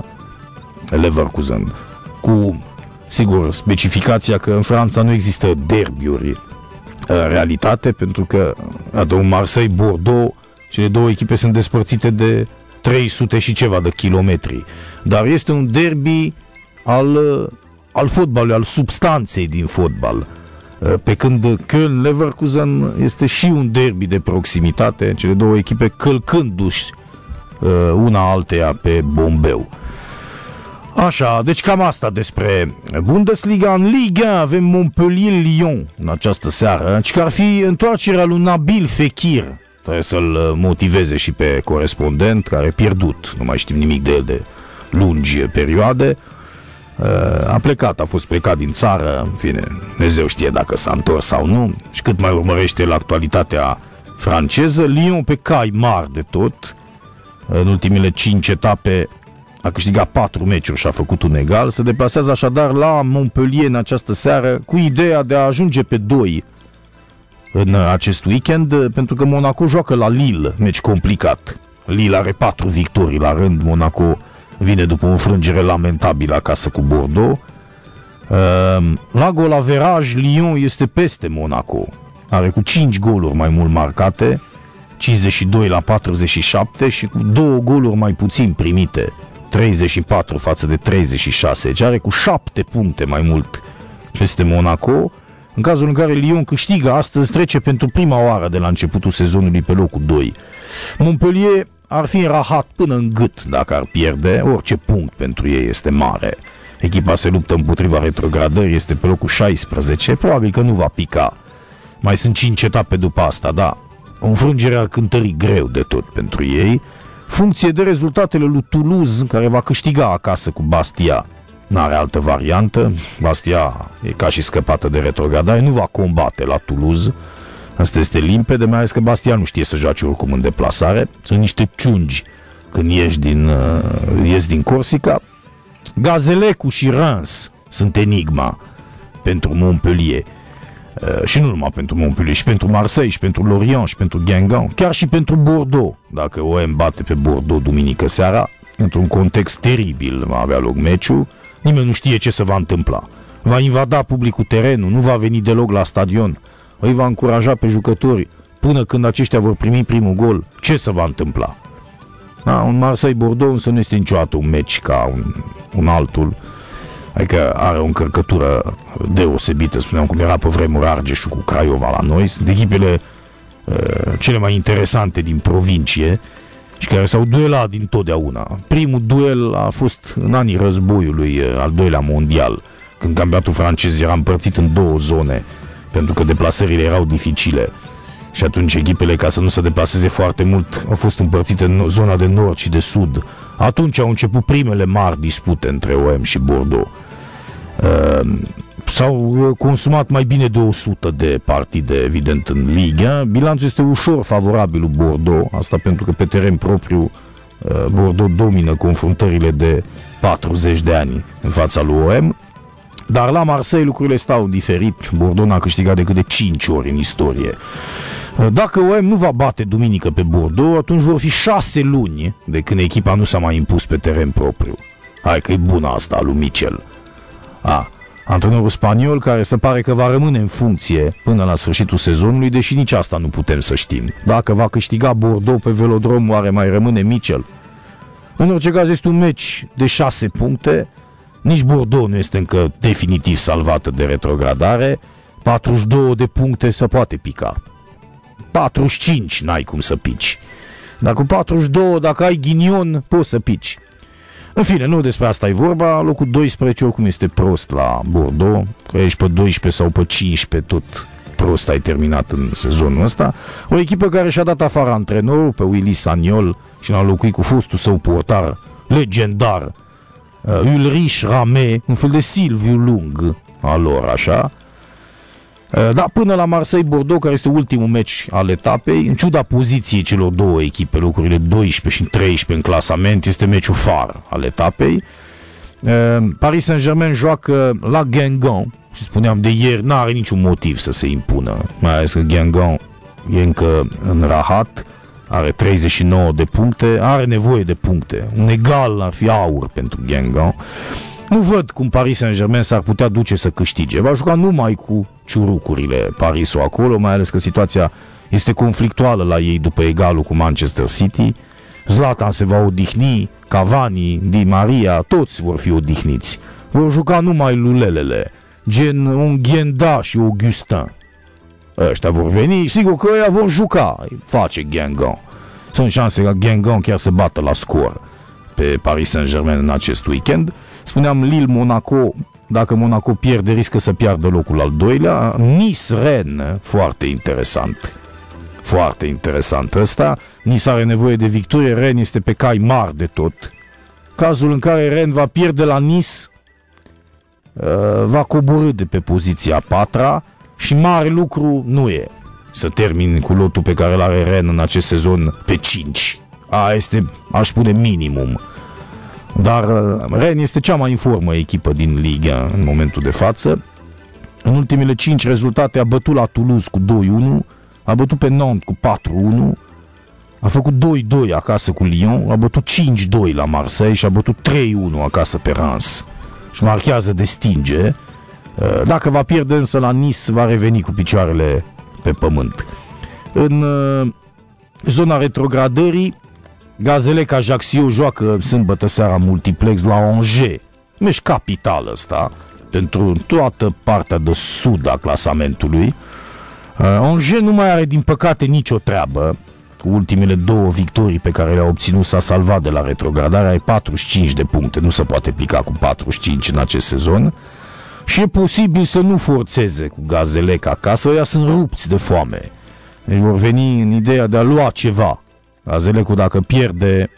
Leverkusen. Cu, sigur, specificația că în Franța nu există derbiuri în realitate, pentru că, iată, un Marseille-Bordeaux, cele două echipe sunt despărțite de 300 și ceva de kilometri. Dar este un derby al, al fotbalului, al substanței din fotbal. Pe când Köln-Leverkusen este și un derby de proximitate, cele două echipe călcându-și uh, una alteia pe bombeu. Așa, deci cam asta despre Bundesliga. În Liga avem Montpellier-Lyon în această seară, și că ar fi întoarcerea lui Nabil Fekir. Trebuie să-l uh, motiveze și pe corespondent, care a pierdut, nu mai știm nimic de el de lungi perioade. Uh, a plecat, a fost plecat din țară, în fine, Dumnezeu știe dacă s-a întors sau nu. Și cât mai urmărește la actualitatea franceză, Lyon pe cai mari de tot. În ultimele cinci etape a câștigat patru meciuri și a făcut un egal, se deplasează așadar la Montpellier în această seară cu ideea de a ajunge pe 2 în acest weekend, pentru că Monaco joacă la Lille, meci complicat. Lille are patru victorii la rând, Monaco vine după o înfrângere lamentabilă acasă cu Bordeaux. Ehm, la golaveraj, Lyon este peste Monaco. Are cu 5 goluri mai mult marcate, 52 la 47 și cu două goluri mai puțin primite 34 față de 36, deci are cu 7 puncte mai mult peste Monaco. În cazul în care Lyon câștigă astăzi, trece pentru prima oară de la începutul sezonului pe locul 2. Montpellier ar fi rahat până în gât dacă ar pierde, orice punct pentru ei este mare. Echipa se luptă împotriva retrogradării, este pe locul 16, probabil că nu va pica. Mai sunt 5 etape după asta, da. O înfrângere ar cântări greu de tot pentru ei funcție de rezultatele lui Toulouse, care va câștiga acasă cu Bastia. N-are altă variantă, Bastia e ca și scăpată de retrogradare, nu va combate la Toulouse, Asta este limpede, mai ales că Bastia nu știe să joace oricum în deplasare. Sunt niște ciungi când ieși din, uh, ieși din Corsica. Gazelecu și Reims sunt enigma pentru Montpellier. Uh, și nu numai pentru Montpellier, și pentru Marseille, și pentru Lorient, și pentru Guingamp, chiar și pentru Bordeaux. Dacă OM bate pe Bordeaux duminică seara, într-un context teribil va avea loc meciul, nimeni nu știe ce se va întâmpla. Va invada publicul terenul, nu va veni deloc la stadion, îi va încuraja pe jucători până când aceștia vor primi primul gol. Ce se va întâmpla? Da, un Marseille-Bordeaux însă nu este niciodată un meci ca un, un altul Adică are o încărcătură deosebită, spuneam cum era pe vremuri Argeșul cu Craiova la noi. Sunt echipele uh, cele mai interesante din provincie și care s-au duelat din totdeauna. Primul duel a fost în anii războiului, uh, al doilea mondial, când campionatul francez era împărțit în două zone, pentru că deplasările erau dificile. Și atunci echipele, ca să nu se deplaseze foarte mult, au fost împărțite în zona de nord și de sud. Atunci au început primele mari dispute între OM și Bordeaux. Uh, s-au consumat mai bine de 100 de partide, evident, în Liga. Bilanțul este ușor favorabil lui Bordeaux, asta pentru că pe teren propriu uh, Bordeaux domină confruntările de 40 de ani în fața lui OM. Dar la Marseille lucrurile stau diferit. Bordeaux n-a câștigat decât de 5 ori în istorie. Dacă OM nu va bate duminică pe Bordeaux, atunci vor fi 6 luni de când echipa nu s-a mai impus pe teren propriu. Hai că e bună asta lui Michel. A, antrenorul spaniol care se pare că va rămâne în funcție până la sfârșitul sezonului, deși nici asta nu putem să știm. Dacă va câștiga Bordeaux pe velodrom, oare mai rămâne Michel? În orice caz este un meci de 6 puncte, nici Bordeaux nu este încă definitiv salvată de retrogradare, 42 de puncte se poate pica. 45 n-ai cum să pici. Dar cu 42, dacă ai ghinion, poți să pici. În fine, nu despre asta e vorba. Locul 12 oricum este prost la Bordeaux. Că ești pe 12 sau pe 15, tot prost ai terminat în sezonul ăsta. O echipă care și-a dat afară antrenorul pe Willy Saniol și l-a locuit cu fostul său portar legendar, uh, Ulrich Rame, un fel de Silviu Lung al lor, așa. Uh, da, până la Marseille-Bordeaux, care este ultimul meci al etapei, în ciuda poziției celor două echipe, locurile 12 și 13 în clasament, este meciul far al etapei. Uh, Paris Saint-Germain joacă la Guingamp și spuneam de ieri, nu are niciun motiv să se impună, mai ales că Guingamp e încă în rahat, are 39 de puncte, are nevoie de puncte. Un egal ar fi aur pentru Guingamp. Nu văd cum Paris Saint-Germain s-ar putea duce să câștige. Va juca numai cu ciurucurile Parisul acolo, mai ales că situația este conflictuală la ei după egalul cu Manchester City. Zlatan se va odihni, Cavani, Di Maria, toți vor fi odihniți. Vor juca numai lulelele, gen un Ghenda și Augustin. Ăștia vor veni, sigur că ăia vor juca, face Guingamp. Sunt șanse ca Guingamp chiar să bată la scor pe Paris Saint-Germain în acest weekend. Spuneam Lille-Monaco, dacă Monaco pierde, riscă să piardă locul al doilea. Nice-Rennes, foarte interesant. Foarte interesant ăsta. Nice are nevoie de victorie, Rennes este pe cai mari de tot. Cazul în care Rennes va pierde la Nice, uh, va coborâ de pe poziția patra și mare lucru nu e să termin cu lotul pe care îl are Ren în acest sezon pe 5. A este, aș spune, minimum. Dar uh, Ren este cea mai informă echipă din Liga în momentul de față. În ultimele 5 rezultate a bătut la Toulouse cu 2-1, a bătut pe Nantes cu 4-1, a făcut 2-2 acasă cu Lyon, a bătut 5-2 la Marseille și a bătut 3-1 acasă pe Reims. Și marchează de stinge. Uh, dacă va pierde însă la Nice, va reveni cu picioarele pe pământ. În uh, zona retrogradării, Gazele ca Ajaccio joacă sâmbătă seara multiplex la Angers. Meci capital ăsta pentru toată partea de sud a clasamentului. Uh, Angers nu mai are din păcate nicio treabă. Cu ultimele două victorii pe care le-a obținut s-a salvat de la retrogradare, ai 45 de puncte, nu se poate pica cu 45 în acest sezon și e posibil să nu forțeze cu Gazelec acasă, ăia sunt rupți de foame. Deci vor veni în ideea de a lua ceva. Gazelecul dacă pierde,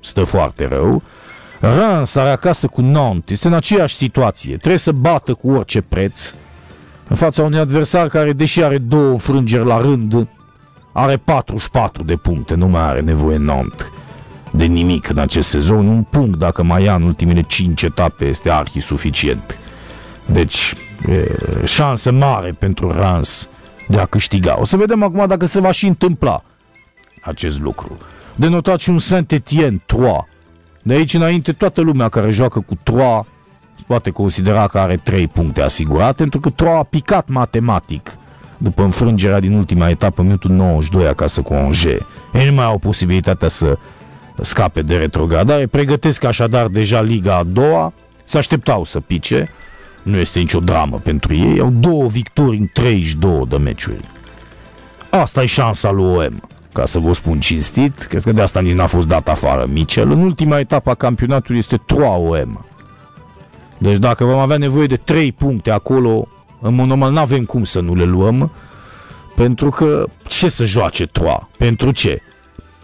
stă foarte rău. Rans are acasă cu Nantes, este în aceeași situație. Trebuie să bată cu orice preț. În fața unui adversar care, deși are două frângeri la rând, are 44 de puncte, nu mai are nevoie Nantes de nimic în acest sezon. Un punct, dacă mai ia în ultimele 5 etape, este arhi suficient. Deci, e, șansă mare pentru Rans de a câștiga. O să vedem acum dacă se va și întâmpla acest lucru. De notat și un Saint-Étienne 3. De aici înainte toată lumea care joacă cu 3 poate considera că are 3 puncte asigurate, pentru că 3 a picat matematic după înfrângerea din ultima etapă, minutul 92 acasă cu Angers. Ei nu mai au posibilitatea să scape de retrogradare, pregătesc așadar deja Liga a doua, se așteptau să pice, nu este nicio dramă pentru ei, au două victorii în 32 de meciuri. Asta e șansa lui OM, ca să vă spun cinstit, cred că de asta nici n-a fost dat afară Michel. În ultima etapă a campionatului este 3 OM. Deci dacă vom avea nevoie de 3 puncte acolo, în mod normal n-avem cum să nu le luăm, pentru că ce să joace Troa? Pentru ce?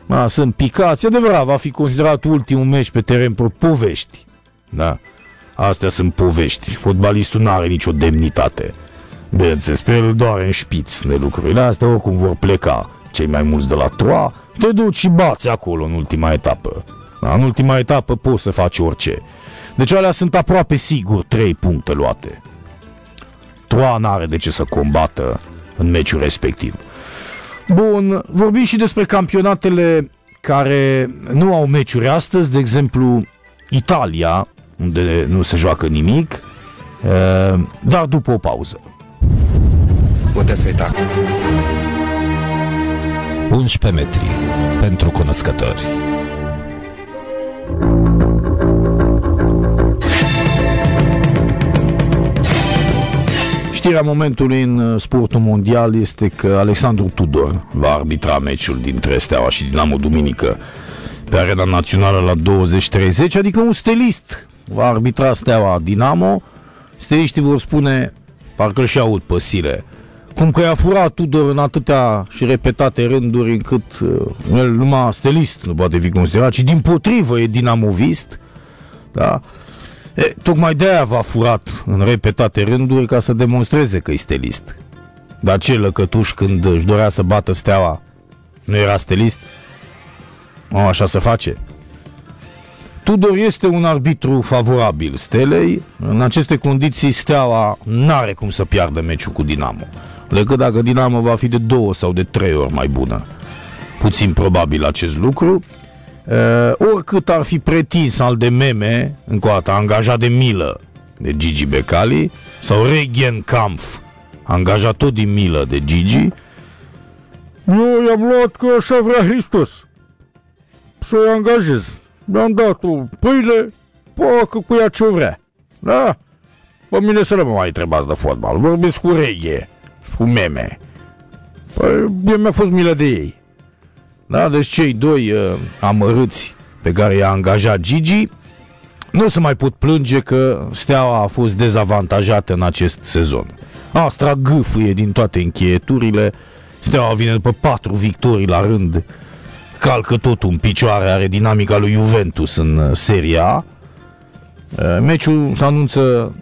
A, sunt picați, adevărat, va fi considerat ultimul meci pe teren pe povești. Da? Astea sunt povești. Fotbalistul nu are nicio demnitate. Bineînțeles, pe el doar în șpiț de lucrurile astea, oricum vor pleca cei mai mulți de la Troa, te duci și bați acolo în ultima etapă. Da, în ultima etapă poți să faci orice. Deci alea sunt aproape sigur trei puncte luate. Troa n-are de ce să combată în meciul respectiv. Bun, vorbim și despre campionatele care nu au meciuri astăzi, de exemplu Italia, unde nu se joacă nimic, dar după o pauză. Puteți uita. 11 metri pentru cunoscători. Știrea momentului în uh, sportul mondial este că Alexandru Tudor va arbitra meciul dintre Steaua și Dinamo Duminică pe arena națională la 20-30, adică un stelist va arbitra Steaua Dinamo. Steliștii vor spune, parcă și aud păsire, cum că i-a furat Tudor în atâtea și repetate rânduri încât uh, el numai stelist nu poate fi considerat, ci din potrivă e dinamovist, da? E, tocmai de-aia v-a furat în repetate rânduri ca să demonstreze că e stelist. Dar ce lăcătuș când își dorea să bată steaua nu era stelist? O, așa se face. Tudor este un arbitru favorabil Stelei. În aceste condiții Steaua n-are cum să piardă meciul cu Dinamo. Decât dacă Dinamo va fi de două sau de trei ori mai bună. Puțin probabil acest lucru. Uh, oricât ar fi pretins al de meme, încă o dată, angajat de milă de Gigi Becali, sau Regen Kampf, angajat tot din milă de Gigi, eu i-am luat că așa vrea Hristos. Să-i angajez. Mi-am dat o pâine, pocă cu ea ce vrea. Da? Pe mine să nu mă mai întrebați de fotbal. Vorbesc cu reghe, cu meme. Păi, mi-a fost milă de ei. Da? Deci cei doi uh, amărâți pe care i-a angajat Gigi nu se mai pot plânge că Steaua a fost dezavantajată în acest sezon. Astra gâfâie din toate încheieturile, Steaua vine după patru victorii la rând, calcă totul în picioare, are dinamica lui Juventus în uh, Seria A. Uh, meciul se anunță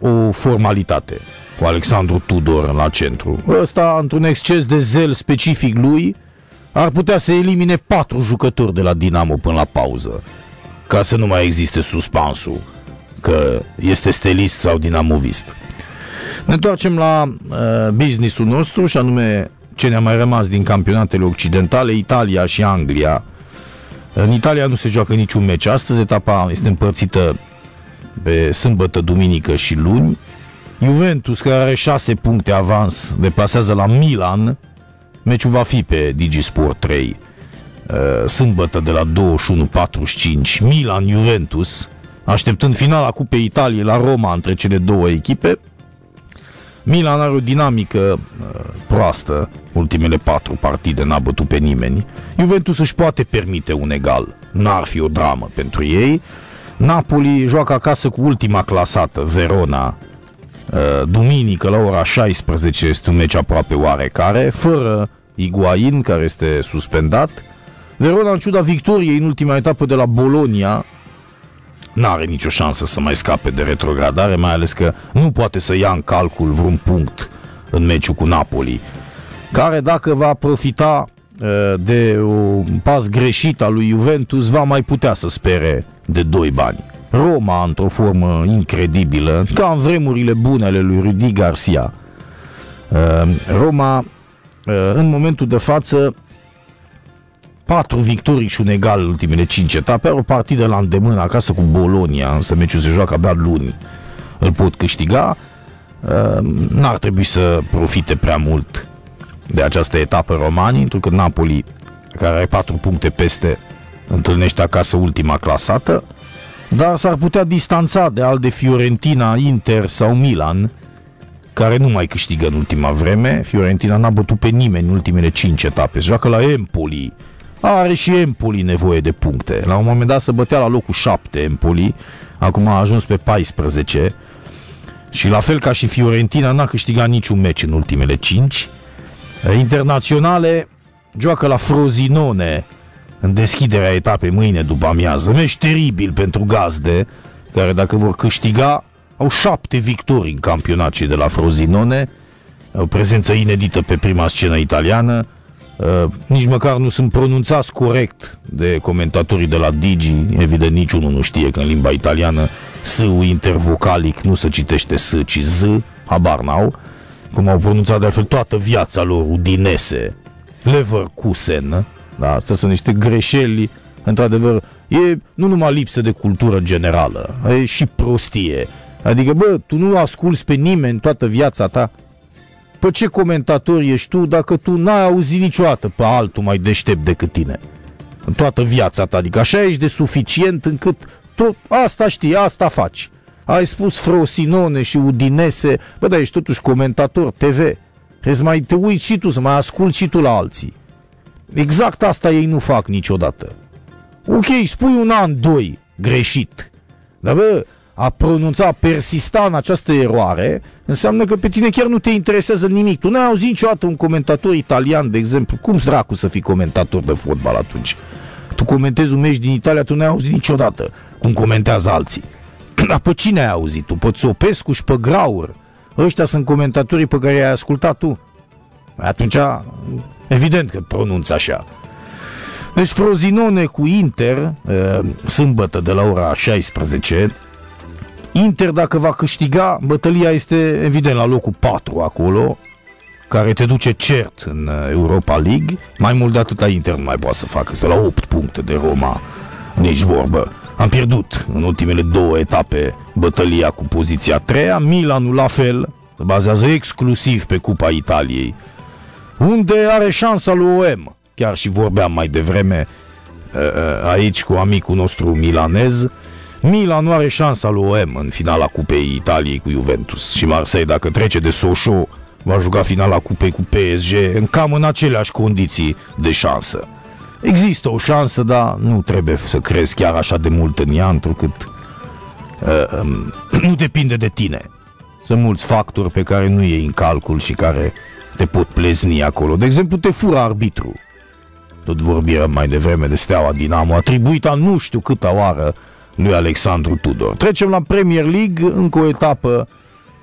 uh, o formalitate cu Alexandru Tudor la centru. Ăsta, într-un exces de zel specific lui, ar putea să elimine patru jucători de la Dinamo până la pauză, ca să nu mai existe suspansul că este stelist sau dinamovist. Ne întoarcem la uh, businessul nostru și anume ce ne-a mai rămas din campionatele occidentale, Italia și Anglia. În Italia nu se joacă niciun meci. Astăzi etapa este împărțită pe sâmbătă, duminică și luni. Juventus, care are 6 puncte avans, deplasează la Milan. Meciul va fi pe Digisport 3 uh, sâmbătă de la 21.45 Milan-Juventus, așteptând finala Cupei Italiei la Roma între cele două echipe. Milan are o dinamică uh, proastă, ultimele patru partide n-a bătut pe nimeni. Juventus își poate permite un egal, n-ar fi o dramă pentru ei. Napoli joacă acasă cu ultima clasată, Verona, uh, duminică la ora 16 este un meci aproape oarecare, fără Iguain, care este suspendat. Verona, în ciuda victoriei în ultima etapă de la Bolonia, n-are nicio șansă să mai scape de retrogradare, mai ales că nu poate să ia în calcul vreun punct în meciul cu Napoli, care dacă va profita de un pas greșit al lui Juventus, va mai putea să spere de doi bani. Roma, într-o formă incredibilă, ca în vremurile bune ale lui Rudi Garcia. Roma, în momentul de față, patru victorii și un egal în ultimele cinci etape, are o partidă la îndemână acasă cu Bolonia, însă meciul se joacă abia luni. Îl pot câștiga, ehm, n-ar trebui să profite prea mult de această etapă romanii, pentru că Napoli, care are patru puncte peste, întâlnește acasă ultima clasată, dar s-ar putea distanța de al de Fiorentina, Inter sau Milan, care nu mai câștigă în ultima vreme. Fiorentina n-a bătut pe nimeni în ultimele cinci etape. Se joacă la Empoli, are și Empoli nevoie de puncte. La un moment dat se bătea la locul 7 Empoli, acum a ajuns pe 14 și la fel ca și Fiorentina n-a câștigat niciun meci în ultimele 5. Internaționale joacă la Frosinone în deschiderea etapei mâine după amiază. Meci teribil pentru gazde, care dacă vor câștiga au șapte victorii în campionat cei de la Frosinone, o prezență inedită pe prima scenă italiană, Uh, nici măcar nu sunt pronunțați corect de comentatorii de la Digi. Evident, niciunul nu știe că în limba italiană S-ul intervocalic nu se citește S, ci Z, habar n-au. Cum au pronunțat de altfel toată viața lor Udinese, Leverkusen. Da, astea sunt niște greșeli, într-adevăr, e nu numai lipsă de cultură generală, e și prostie. Adică, bă, tu nu asculți pe nimeni toată viața ta, pe ce comentator ești tu dacă tu n-ai auzit niciodată pe altul mai deștept decât tine? În toată viața ta. Adică așa ești de suficient încât tot asta știi, asta faci. Ai spus Frosinone și Udinese, bă, dar ești totuși comentator TV. Trebuie să mai te uiți și tu, să mai asculti și tu la alții. Exact asta ei nu fac niciodată. Ok, spui un an, doi, greșit. Dar bă, a pronunța, a persista în această eroare, înseamnă că pe tine chiar nu te interesează nimic. Tu n-ai auzit niciodată un comentator italian, de exemplu, cum dracu să fii comentator de fotbal atunci? Tu comentezi un meci din Italia, tu n-ai auzit niciodată cum comentează alții. Dar pe cine ai auzit tu? Pe Țopescu și pe Graur. Ăștia sunt comentatorii pe care i-ai ascultat tu. Atunci, evident că pronunți așa. Deci Frozinone cu Inter, sâmbătă de la ora 16, Inter dacă va câștiga, bătălia este evident la locul 4 acolo, care te duce cert în Europa League. Mai mult de atâta Inter nu mai poate să facă, este la 8 puncte de Roma, nici vorbă. Am pierdut în ultimele două etape bătălia cu poziția 3 Milanul la fel, se bazează exclusiv pe Cupa Italiei, unde are șansa lui OM. Chiar și vorbeam mai devreme aici cu amicul nostru milanez, Milan nu are șansa lui OM în finala Cupei Italiei cu Juventus și Marseille dacă trece de Sochaux va juca finala Cupei cu PSG în cam în aceleași condiții de șansă. Există o șansă, dar nu trebuie să crezi chiar așa de mult în ea, întrucât uh, um, nu depinde de tine. Sunt mulți factori pe care nu iei în calcul și care te pot plezni acolo. De exemplu, te fură arbitru. Tot vorbim mai devreme de Steaua Dinamo, atribuita nu știu câta oară lui Alexandru Tudor. Trecem la Premier League, încă o etapă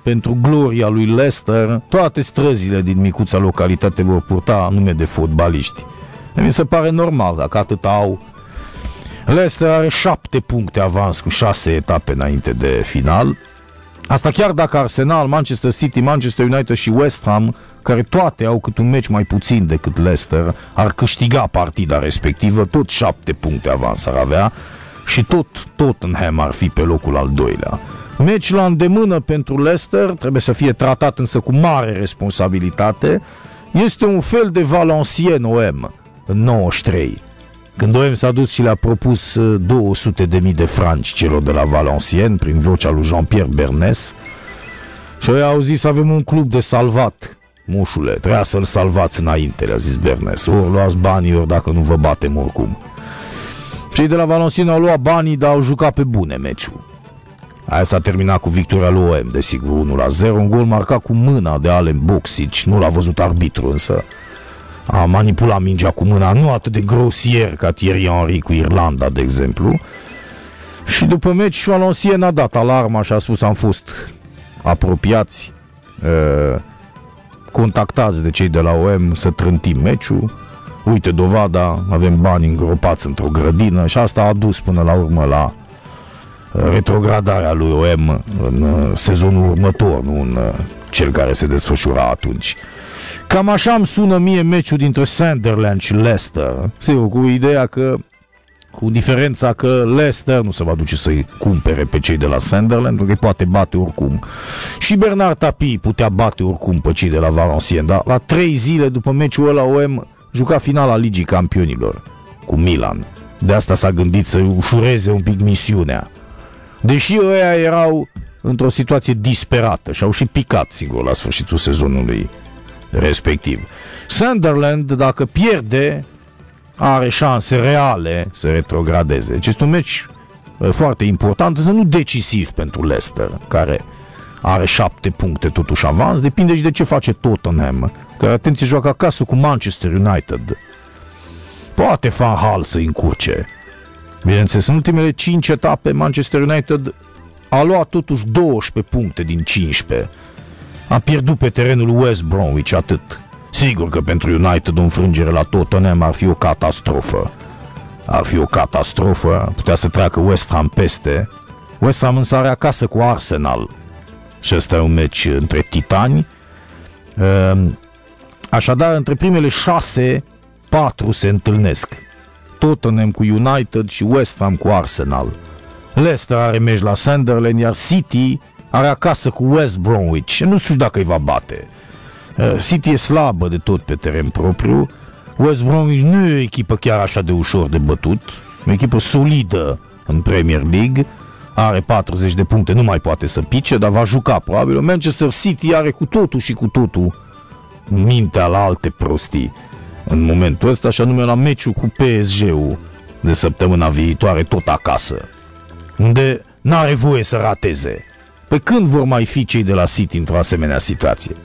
pentru gloria lui Leicester. Toate străzile din micuța localitate vor purta nume de fotbaliști. Mi se pare normal, dacă atât au. Leicester are șapte puncte avans cu șase etape înainte de final. Asta chiar dacă Arsenal, Manchester City, Manchester United și West Ham, care toate au cât un meci mai puțin decât Leicester, ar câștiga partida respectivă, tot șapte puncte avans ar avea și tot Tottenham ar fi pe locul al doilea. Meci la îndemână pentru Leicester, trebuie să fie tratat însă cu mare responsabilitate, este un fel de Valencien OM în 93. Când OM s-a dus și le-a propus 200 de mii de franci celor de la Valencien prin vocea lui Jean-Pierre Bernes și ei au zis avem un club de salvat Mușule, trebuia să-l salvați înainte, le-a zis Bernes. Ori luați banii, ori dacă nu vă batem oricum. Cei de la Valenciennes au luat banii, dar au jucat pe bune meciul. Aia s-a terminat cu victoria lui OM, desigur, 1 la 0, un gol marcat cu mâna de Allen Boxic, nu l-a văzut arbitru însă. A manipulat mingea cu mâna, nu atât de grosier ca Thierry Henry cu Irlanda, de exemplu. Și după meci, Valenciennes a dat alarma și a spus am fost apropiați, uh, contactați de cei de la OM să trântim meciul uite dovada, avem bani îngropați într-o grădină și asta a dus până la urmă la uh, retrogradarea lui OM în uh, sezonul următor, nu în uh, cel care se desfășura atunci. Cam așa îmi sună mie meciul dintre Sunderland și Leicester. Sigur, cu ideea că cu diferența că Leicester nu se va duce să-i cumpere pe cei de la Sunderland, pentru că îi poate bate oricum. Și Bernard Tapie putea bate oricum pe cei de la Valenciennes, dar la trei zile după meciul ăla OM juca finala Ligii Campionilor cu Milan. De asta s-a gândit să ușureze un pic misiunea. Deși ăia erau într-o situație disperată și au și picat, sigur, la sfârșitul sezonului respectiv. Sunderland, dacă pierde, are șanse reale să retrogradeze. Deci este un meci foarte important, însă nu decisiv pentru Leicester, care are șapte puncte totuși avans, depinde și de ce face Tottenham, care atenție joacă acasă cu Manchester United. Poate Van Hal să încurce. Bineînțeles, în ultimele 5 etape Manchester United a luat totuși 12 puncte din 15. A pierdut pe terenul West Bromwich atât. Sigur că pentru United o înfrângere la Tottenham ar fi o catastrofă. Ar fi o catastrofă, putea să treacă West Ham peste. West Ham însă are acasă cu Arsenal, și ăsta e un meci între titani. Ehm, așadar, între primele șase, patru se întâlnesc. Tottenham cu United și West Ham cu Arsenal. Leicester are meci la Sunderland, iar City are acasă cu West Bromwich. Nu știu dacă îi va bate. Ehm, City e slabă de tot pe teren propriu. West Bromwich nu e o echipă chiar așa de ușor de bătut. O echipă solidă în Premier League are 40 de puncte, nu mai poate să pice, dar va juca probabil. Manchester City are cu totul și cu totul mintea la alte prostii în momentul ăsta, și anume la meciul cu PSG-ul de săptămâna viitoare, tot acasă, unde n-are voie să rateze. Pe când vor mai fi cei de la City într-o asemenea situație?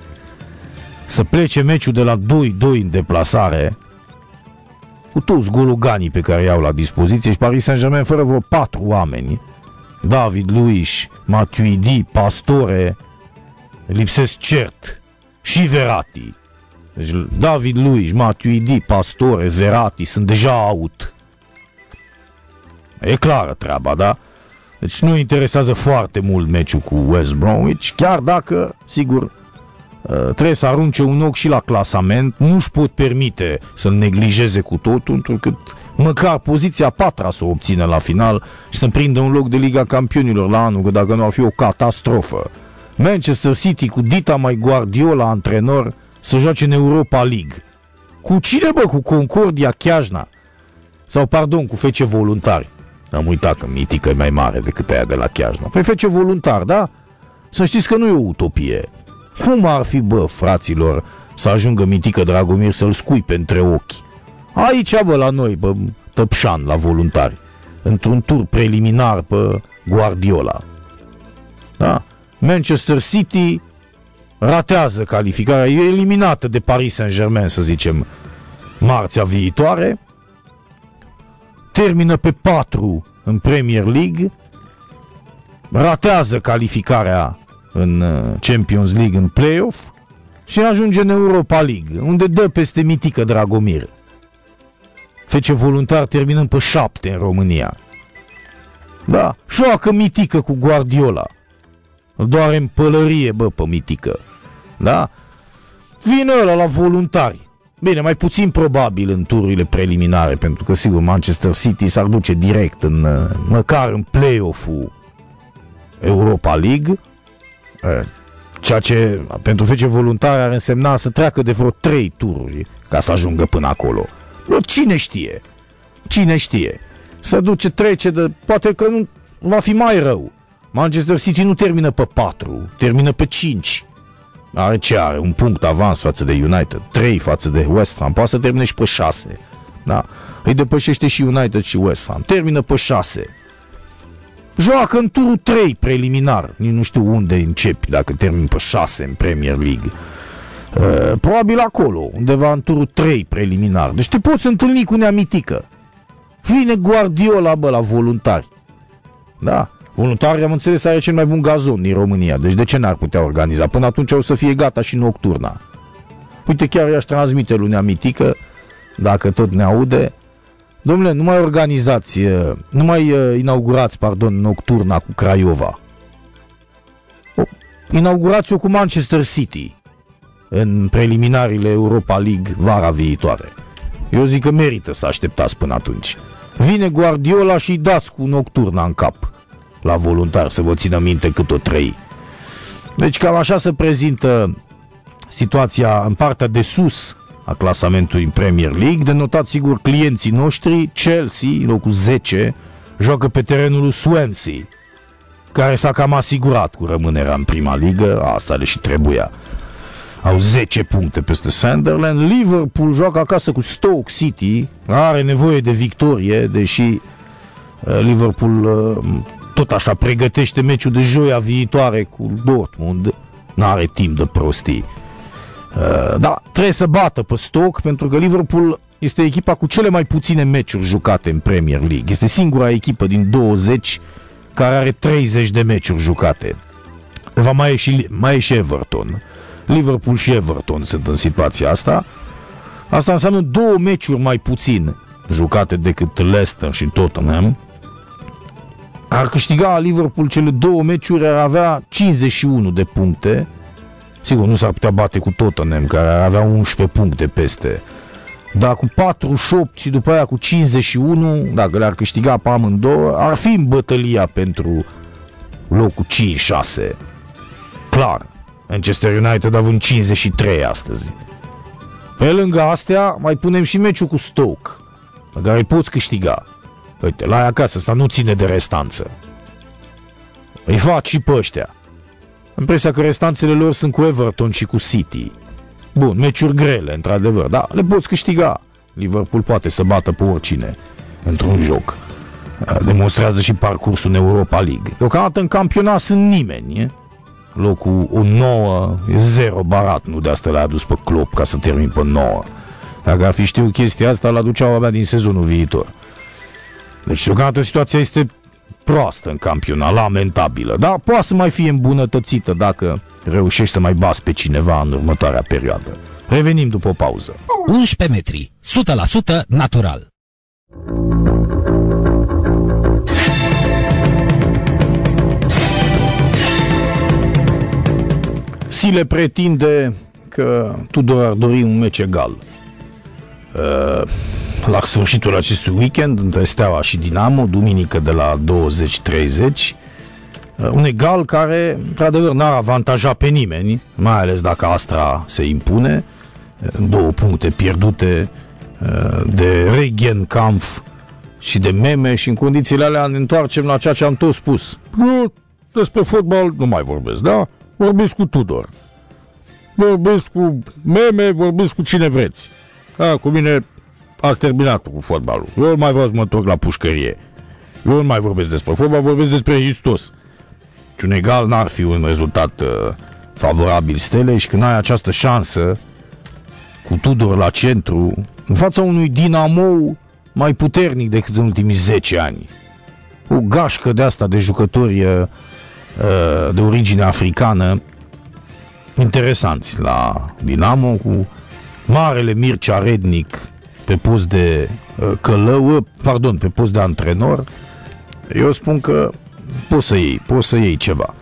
Să plece meciul de la 2-2 în deplasare, cu toți goluganii pe care i-au la dispoziție și Paris Saint-Germain fără vreo patru oameni, David Luiz, Matuidi, Pastore, lipsesc cert și Verratti. Deci David Luiz, Matuidi, Pastore, Verratti sunt deja out. E clară treaba, da? Deci nu interesează foarte mult meciul cu West Bromwich, chiar dacă, sigur, uh, trebuie să arunce un ochi și la clasament, nu își pot permite să-l neglijeze cu totul, întrucât măcar poziția patra să o obțină la final și să prindă un loc de Liga Campionilor la anul, că dacă nu ar fi o catastrofă. Manchester City cu Dita mai Guardiola antrenor să joace în Europa League. Cu cine, bă? Cu Concordia Chiajna? Sau, pardon, cu fece voluntari. Am uitat că mitică e mai mare decât aia de la Chiajna. Păi fece voluntar, da? Să știți că nu e o utopie. Cum ar fi, bă, fraților, să ajungă mitică Dragomir să-l scuipe între ochi? Aici, bă, la noi, bă, Tăpșan, la voluntari. Într-un tur preliminar pe Guardiola. Da? Manchester City ratează calificarea, e eliminată de Paris Saint-Germain, să zicem, marțea viitoare, termină pe 4 în Premier League, ratează calificarea în uh, Champions League în playoff și ajunge în Europa League, unde dă peste mitică Dragomir. Fece voluntar terminând pe 7 în România. Da, joacă mitică cu Guardiola. Doar în pălărie, bă, pe mitică. Da? Vine ăla la voluntari. Bine, mai puțin probabil în tururile preliminare, pentru că sigur Manchester City s-ar duce direct în, uh, măcar în play-off-ul Europa League, ceea ce pentru fece voluntare ar însemna să treacă de vreo 3 tururi ca să ajungă până acolo. Cine știe? Cine știe? Să duce, trece de... Poate că nu va fi mai rău. Manchester City nu termină pe 4, termină pe 5. Are ce are? Un punct avans față de United, 3 față de West Ham, poate să termine și pe 6. Da? Îi depășește și United și West Ham. Termină pe 6. Joacă în turul 3 preliminar. Nici nu știu unde începi dacă termin pe 6 în Premier League. Uh, probabil acolo, undeva în turul 3 preliminar. Deci te poți întâlni cu neamitică. Vine Guardiola, bă, la voluntari. Da? Voluntari, am înțeles, are cel mai bun gazon din România. Deci de ce n-ar putea organiza? Până atunci o să fie gata și nocturna. Uite, chiar i-aș transmite lunea mitică, dacă tot ne aude. Domnule, nu mai organizați, nu mai uh, inaugurați, pardon, nocturna cu Craiova. Inaugurați-o cu Manchester City în preliminariile Europa League vara viitoare. Eu zic că merită să așteptați până atunci. Vine Guardiola și dați cu nocturna în cap la voluntar, să vă țină minte cât o trei. Deci cam așa se prezintă situația în partea de sus a clasamentului în Premier League. De notat, sigur, clienții noștri, Chelsea, locul 10, joacă pe terenul lui Swansea, care s-a cam asigurat cu rămânerea în prima ligă, asta le și trebuia. Au 10 puncte peste Sunderland. Liverpool joacă acasă cu Stoke City, are nevoie de victorie, deși uh, Liverpool uh, tot așa pregătește meciul de joia viitoare cu Dortmund. N-are timp de prostii. Uh, da, trebuie să bată pe stoc pentru că Liverpool este echipa cu cele mai puține meciuri jucate în Premier League. Este singura echipă din 20 care are 30 de meciuri jucate. Va mai ieși, mai ieși Everton. Liverpool și Everton sunt în situația asta. Asta înseamnă două meciuri mai puțin jucate decât Leicester și Tottenham ar câștiga Liverpool cele două meciuri, ar avea 51 de puncte. Sigur, nu s-ar putea bate cu Tottenham, care ar avea 11 puncte peste. Dar cu 48 și după aia cu 51, dacă le-ar câștiga pe amândouă, ar fi în bătălia pentru locul 5-6. Clar, Manchester United având 53 astăzi. Pe lângă astea, mai punem și meciul cu Stoke, pe care îi poți câștiga. Uite, la aia acasă, asta nu ține de restanță. Îi fac și pe ăștia. Impresia că restanțele lor sunt cu Everton și cu City. Bun, meciuri grele, într-adevăr, dar le poți câștiga. Liverpool poate să bată pe oricine într-un joc. demonstrează și parcursul în Europa League. Deocamdată în campionat sunt nimeni, e? Locul o 9 e zero barat, nu de asta l-a adus pe Klopp ca să termin pe 9. Dacă ar fi știut chestia asta, l-aduceau abia din sezonul viitor. Deci, deocamdată situația este proastă în campionat, lamentabilă, dar poate să mai fie îmbunătățită dacă reușești să mai bas pe cineva în următoarea perioadă. Revenim după o pauză. 11 metri, 100% natural. Sile pretinde că Tudor ar dori un meci egal. Uh, la sfârșitul acestui weekend între Steaua și Dinamo, duminică de la 20.30, uh, un egal care, într-adevăr, n-ar avantaja pe nimeni, mai ales dacă Astra se impune, uh, două puncte pierdute de Regenkampf și de meme și în condițiile alea ne întoarcem la ceea ce am tot spus. Eu despre fotbal nu mai vorbesc, da? Vorbesc cu Tudor. Vorbesc cu meme, vorbesc cu cine vreți. Da, cu mine ați terminat cu fotbalul. Eu nu mai vreau să mă întorc la pușcărie. Eu nu mai vorbesc despre fotbal, vorbesc despre Hristos. Și un egal n-ar fi un rezultat uh, favorabil stele și când ai această șansă cu Tudor la centru, în fața unui Dinamo mai puternic decât în ultimii 10 ani. O gașcă de asta de jucători uh, uh, de origine africană interesanți la Dinamo cu marele Mircea Rednic pe post de uh, călău, pardon, pe post de antrenor, eu spun că poți să iei, poți să iei ceva.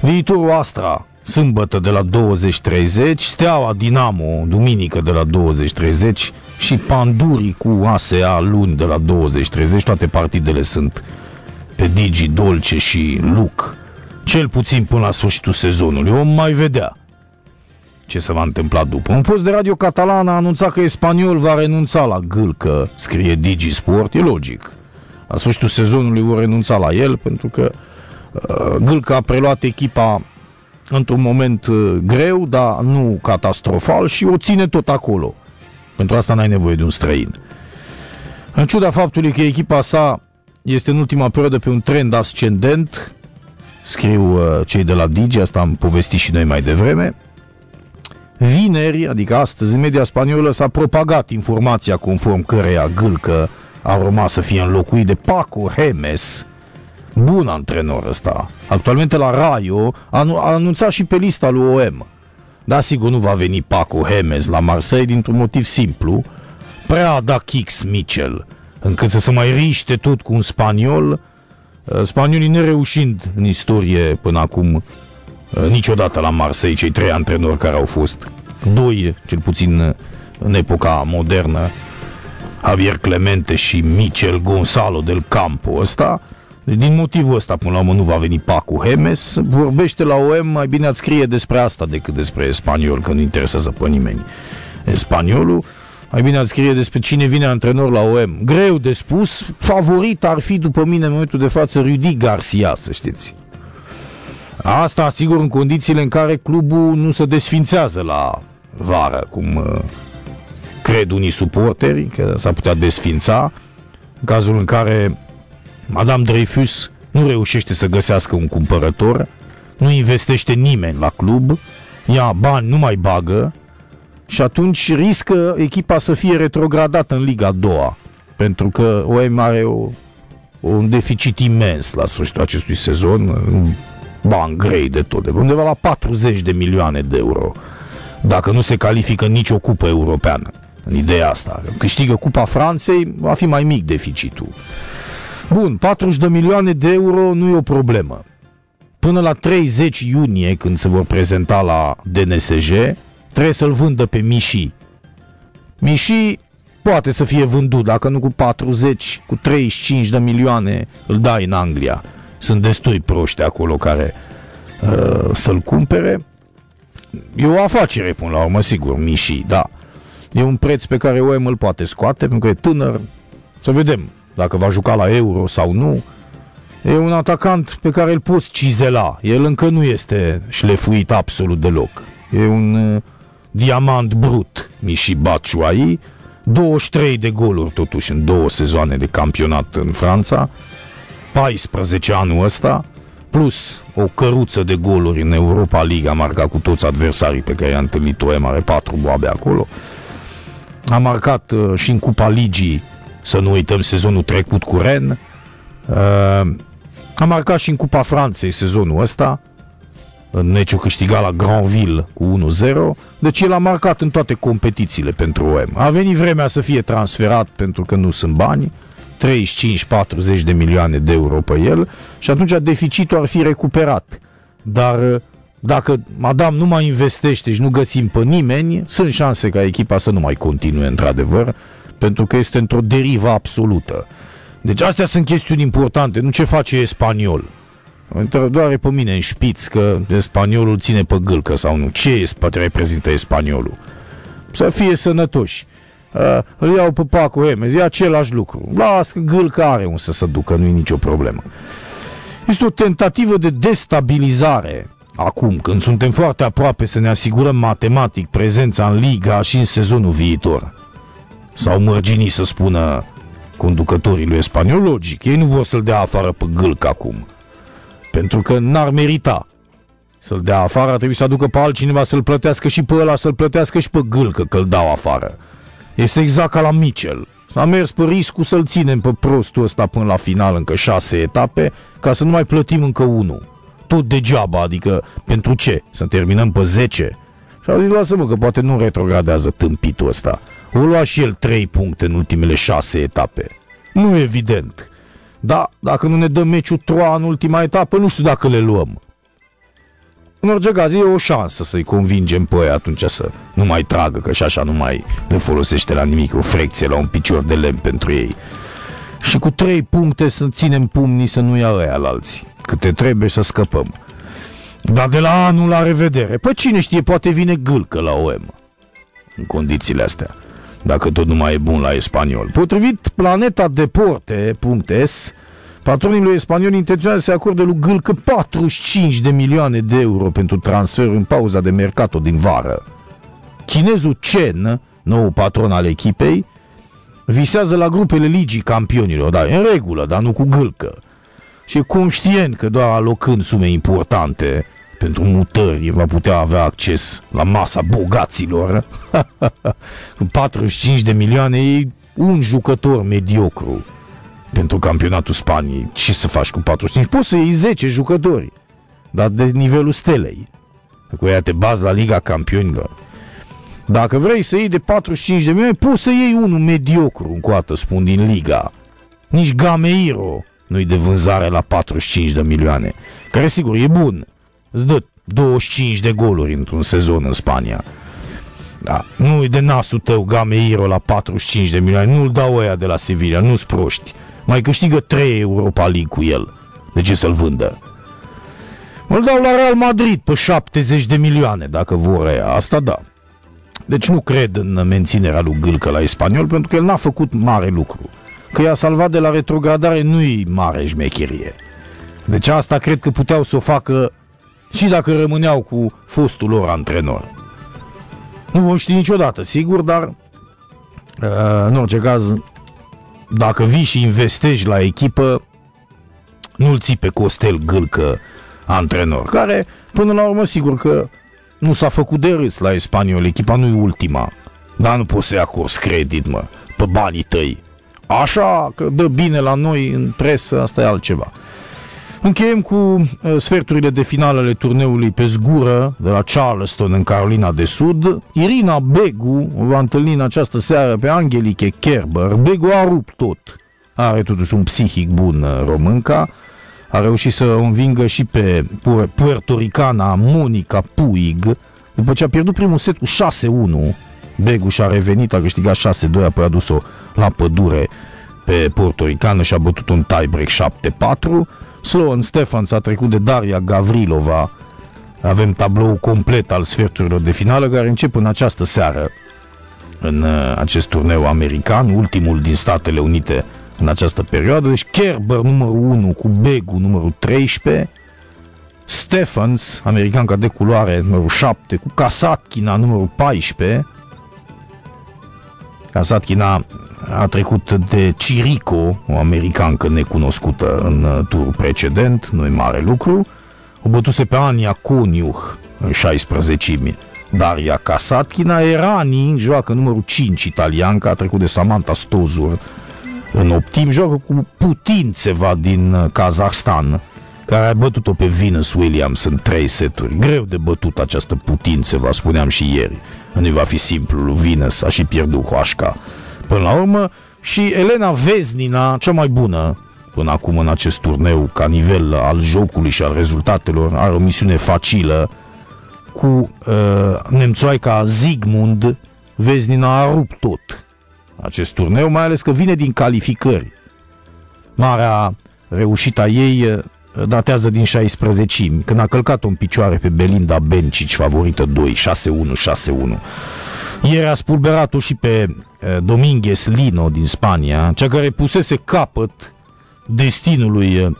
Viitorul Astra, sâmbătă de la 20.30, Steaua Dinamo, duminică de la 20.30 și Pandurii cu ASEA luni de la 20.30, toate partidele sunt pe Digi, Dolce și Luc, cel puțin până la sfârșitul sezonului. Vom mai vedea ce se va întâmpla după. Un post de radio catalan a anunțat că Spaniol va renunța la Gâlcă, scrie Digi Sport, e logic. La sfârșitul sezonului vor renunța la el pentru că uh, Gâlcă a preluat echipa într-un moment uh, greu, dar nu catastrofal și o ține tot acolo. Pentru asta n-ai nevoie de un străin. În ciuda faptului că echipa sa este în ultima perioadă pe un trend ascendent, scriu uh, cei de la Digi, asta am povestit și noi mai devreme, Vineri, adică astăzi, în media spaniolă s-a propagat informația conform căreia Gâlcă a rămas să fie înlocuit de Paco Hemes, bun antrenor ăsta. Actualmente la Raio a, a anunțat și pe lista lui OM. Da, sigur nu va veni Paco Hemes la Marseille dintr-un motiv simplu. Prea a dat kicks Mitchell, încât să se mai riște tot cu un spaniol, ă, spaniolii nereușind în istorie până acum ă, niciodată la Marseille, cei trei antrenori care au fost, doi, cel puțin în epoca modernă, Javier Clemente și Michel Gonzalo del Campo ăsta, deci din motivul ăsta, până la urmă, nu va veni Pacu Hemes. Vorbește la OM, mai bine ați scrie despre asta decât despre spaniol, că nu interesează pe nimeni. Spaniolul, mai bine ați scrie despre cine vine antrenor la OM. Greu de spus, favorit ar fi, după mine, în momentul de față, Rudy Garcia, să știți. Asta, sigur, în condițiile în care clubul nu se desfințează la vară, cum uh, cred unii suporteri, că s-ar putea desfința, în cazul în care Madame Dreyfus nu reușește să găsească un cumpărător, nu investește nimeni la club, ia bani, nu mai bagă și atunci riscă echipa să fie retrogradată în Liga a doua, pentru că OM are o, un deficit imens la sfârșitul acestui sezon, bani grei de tot, de undeva la 40 de milioane de euro, dacă nu se califică nicio cupă europeană. În ideea asta. Câștigă Cupa Franței, va fi mai mic deficitul. Bun, 40 de milioane de euro nu e o problemă. Până la 30 iunie, când se vor prezenta la DNSG, trebuie să-l vândă pe Miși. Miși poate să fie vândut, dacă nu cu 40, cu 35 de milioane îl dai în Anglia. Sunt destui proști acolo care uh, să-l cumpere. E o afacere până la urmă, sigur, Miși, da. E un preț pe care OM îl poate scoate, pentru că e tânăr. Să vedem dacă va juca la Euro sau nu. E un atacant pe care îl poți cizela. El încă nu este șlefuit absolut deloc. E un uh, diamant brut, Mishi Batshuayi, 23 de goluri totuși în două sezoane de campionat în Franța, 14 anul ăsta, plus o căruță de goluri în Europa League, a marcat cu toți adversarii pe care i-a întâlnit OM, are patru boabe acolo. A marcat uh, și în Cupa Ligii, să nu uităm sezonul trecut cu Ren. Uh, a marcat și în Cupa Franței sezonul ăsta, în meciul câștigat la Granville cu 1-0, deci el a marcat în toate competițiile pentru OM. A venit vremea să fie transferat pentru că nu sunt bani, 35-40 de milioane de euro pe el și atunci deficitul ar fi recuperat. Dar dacă Madame nu mai investește și nu găsim pe nimeni, sunt șanse ca echipa să nu mai continue într-adevăr, pentru că este într-o derivă absolută. Deci astea sunt chestiuni importante, nu ce face spaniol. Doare pe mine în șpiț că spaniolul ține pe gâlcă sau nu. Ce reprezintă spaniolul? Să fie sănătoși. Uh, îl iau pe Paco Emez, e același lucru. Las că gâlcă are un să se ducă, nu e nicio problemă. Este o tentativă de destabilizare acum, când suntem foarte aproape să ne asigurăm matematic prezența în Liga și în sezonul viitor. Sau mărginii să spună conducătorii lui spaniol, logic, ei nu vor să-l dea afară pe gâlcă acum. Pentru că n-ar merita să-l dea afară, ar trebui să aducă pe altcineva să-l plătească și pe ăla, să-l plătească și pe gâlcă că-l dau afară. Este exact ca la Mitchell. S-a mers pe riscul să-l ținem pe prostul ăsta până la final încă șase etape, ca să nu mai plătim încă unul. Tot degeaba, adică pentru ce? Să terminăm pe 10? Și a zis, lasă-mă că poate nu retrogradează tâmpitul ăsta. O lua și el 3 puncte în ultimele 6 etape. Nu evident. Da, dacă nu ne dă meciul Troa în ultima etapă, nu știu dacă le luăm. În orice caz, e o șansă să-i convingem pe ei atunci să nu mai tragă, că și așa nu mai le folosește la nimic, o frecție la un picior de lemn pentru ei. Și cu trei puncte să ținem pumnii să nu ia ăia la alții, câte trebuie să scăpăm. Dar de la anul la revedere, pe cine știe, poate vine gâlcă la OM în condițiile astea, dacă tot nu mai e bun la spaniol. Potrivit planeta deporte.s, Patronii lui spaniol intenționează să acorde lui Gâlcă 45 de milioane de euro pentru transfer în pauza de mercato din vară. Chinezul Chen, nou patron al echipei, visează la grupele ligii campionilor, dar în regulă, dar nu cu Gâlcă. Și e conștient că doar alocând sume importante pentru mutări va putea avea acces la masa bogaților. 45 de milioane e un jucător mediocru pentru campionatul Spaniei. Ce să faci cu 45? Poți să iei 10 jucători, dar de nivelul stelei. Cu ea te bazi la Liga Campionilor. Dacă vrei să iei de 45 de milioane, poți să iei unul mediocru, încoată spun, din Liga. Nici Gameiro nu-i de vânzare la 45 de milioane. Care, sigur, e bun. Îți dă 25 de goluri într-un sezon în Spania. Da, nu e de nasul tău Gameiro la 45 de milioane, nu-l dau ăia de la Sevilla, nu-s proști mai câștigă 3 Europa League cu el. De ce să-l vândă? Îl dau la Real Madrid pe 70 de milioane, dacă vor ea. Asta da. Deci nu cred în menținerea lui Gâlcă la spaniol, pentru că el n-a făcut mare lucru. Că i-a salvat de la retrogradare nu-i mare șmecherie. Deci asta cred că puteau să o facă și dacă rămâneau cu fostul lor antrenor. Nu vom ști niciodată, sigur, dar uh, în orice caz dacă vii și investești la echipă, nu-l ții pe Costel Gâlcă antrenor, care până la urmă sigur că nu s-a făcut de râs la Spaniol, echipa nu e ultima, dar nu poți să-i acorzi credit, mă, pe banii tăi. Așa că dă bine la noi în presă, asta e altceva. Încheiem cu uh, sferturile de finale ale turneului pe zgură de la Charleston în Carolina de Sud. Irina Begu va întâlni în această seară pe Angelique Kerber. Begu a rupt tot. Are totuși un psihic bun uh, românca. A reușit să o învingă și pe puertoricana Monica Puig. După ce a pierdut primul set cu 6-1, Begu și-a revenit, a câștigat 6-2, apoi a dus-o la pădure pe portoricană și a bătut un tiebreak 7-4. Sloan Stefan s-a trecut de Daria Gavrilova. Avem tablou complet al sferturilor de finală care încep în această seară în uh, acest turneu american, ultimul din Statele Unite în această perioadă. Deci Kerber numărul 1 cu Begu numărul 13, Stephens, americanca de culoare numărul 7, cu Kasatkina numărul 14, Kasatkin a, a trecut de Chirico, o americancă necunoscută în uh, turul precedent, nu e mare lucru. O bătuse pe Ania Coniuh în 16 -mi. Daria Kasatkina Erani joacă numărul 5 italian, că a trecut de Samantha Stozur în optim, joacă cu Putințeva din uh, Kazahstan, care a bătut-o pe Venus Williams în trei seturi. Greu de bătut această Putințeva, spuneam și ieri. Nu va fi simplu, lui Venus a și pierdut Hoașca. Până la urmă, și Elena Veznina, cea mai bună până acum în acest turneu, ca nivel al jocului și al rezultatelor, are o misiune facilă, cu uh, nemțoaica Zigmund, Veznina a rupt tot acest turneu, mai ales că vine din calificări. Marea reușită a ei uh, datează din 16 când a călcat-o în picioare pe Belinda Bencic, favorită 2, 6-1, 6-1. Ieri a spulberat-o și pe uh, Dominguez Lino din Spania, cea care pusese capăt destinului uh,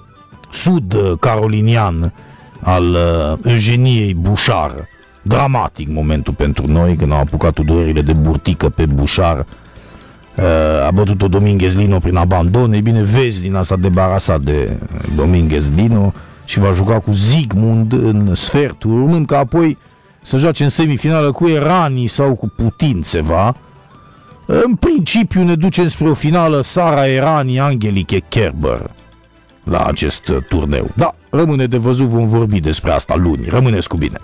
sud-carolinian al uh, Eugeniei Bușar. Dramatic momentul pentru noi, când au apucat durerile de burtică pe Bușar. Uh, a bătut-o Dominguez Lino prin abandon. Ei bine, vezi din asta debarasat de Dominguez Lino și va juca cu Zigmund în sfertul, urmând ca apoi să joace în semifinală cu Erani sau cu Putințeva. În principiu ne ducem spre o finală Sara Erani Angelique Kerber la acest turneu. Da, rămâne de văzut, vom vorbi despre asta luni. Rămâneți cu bine!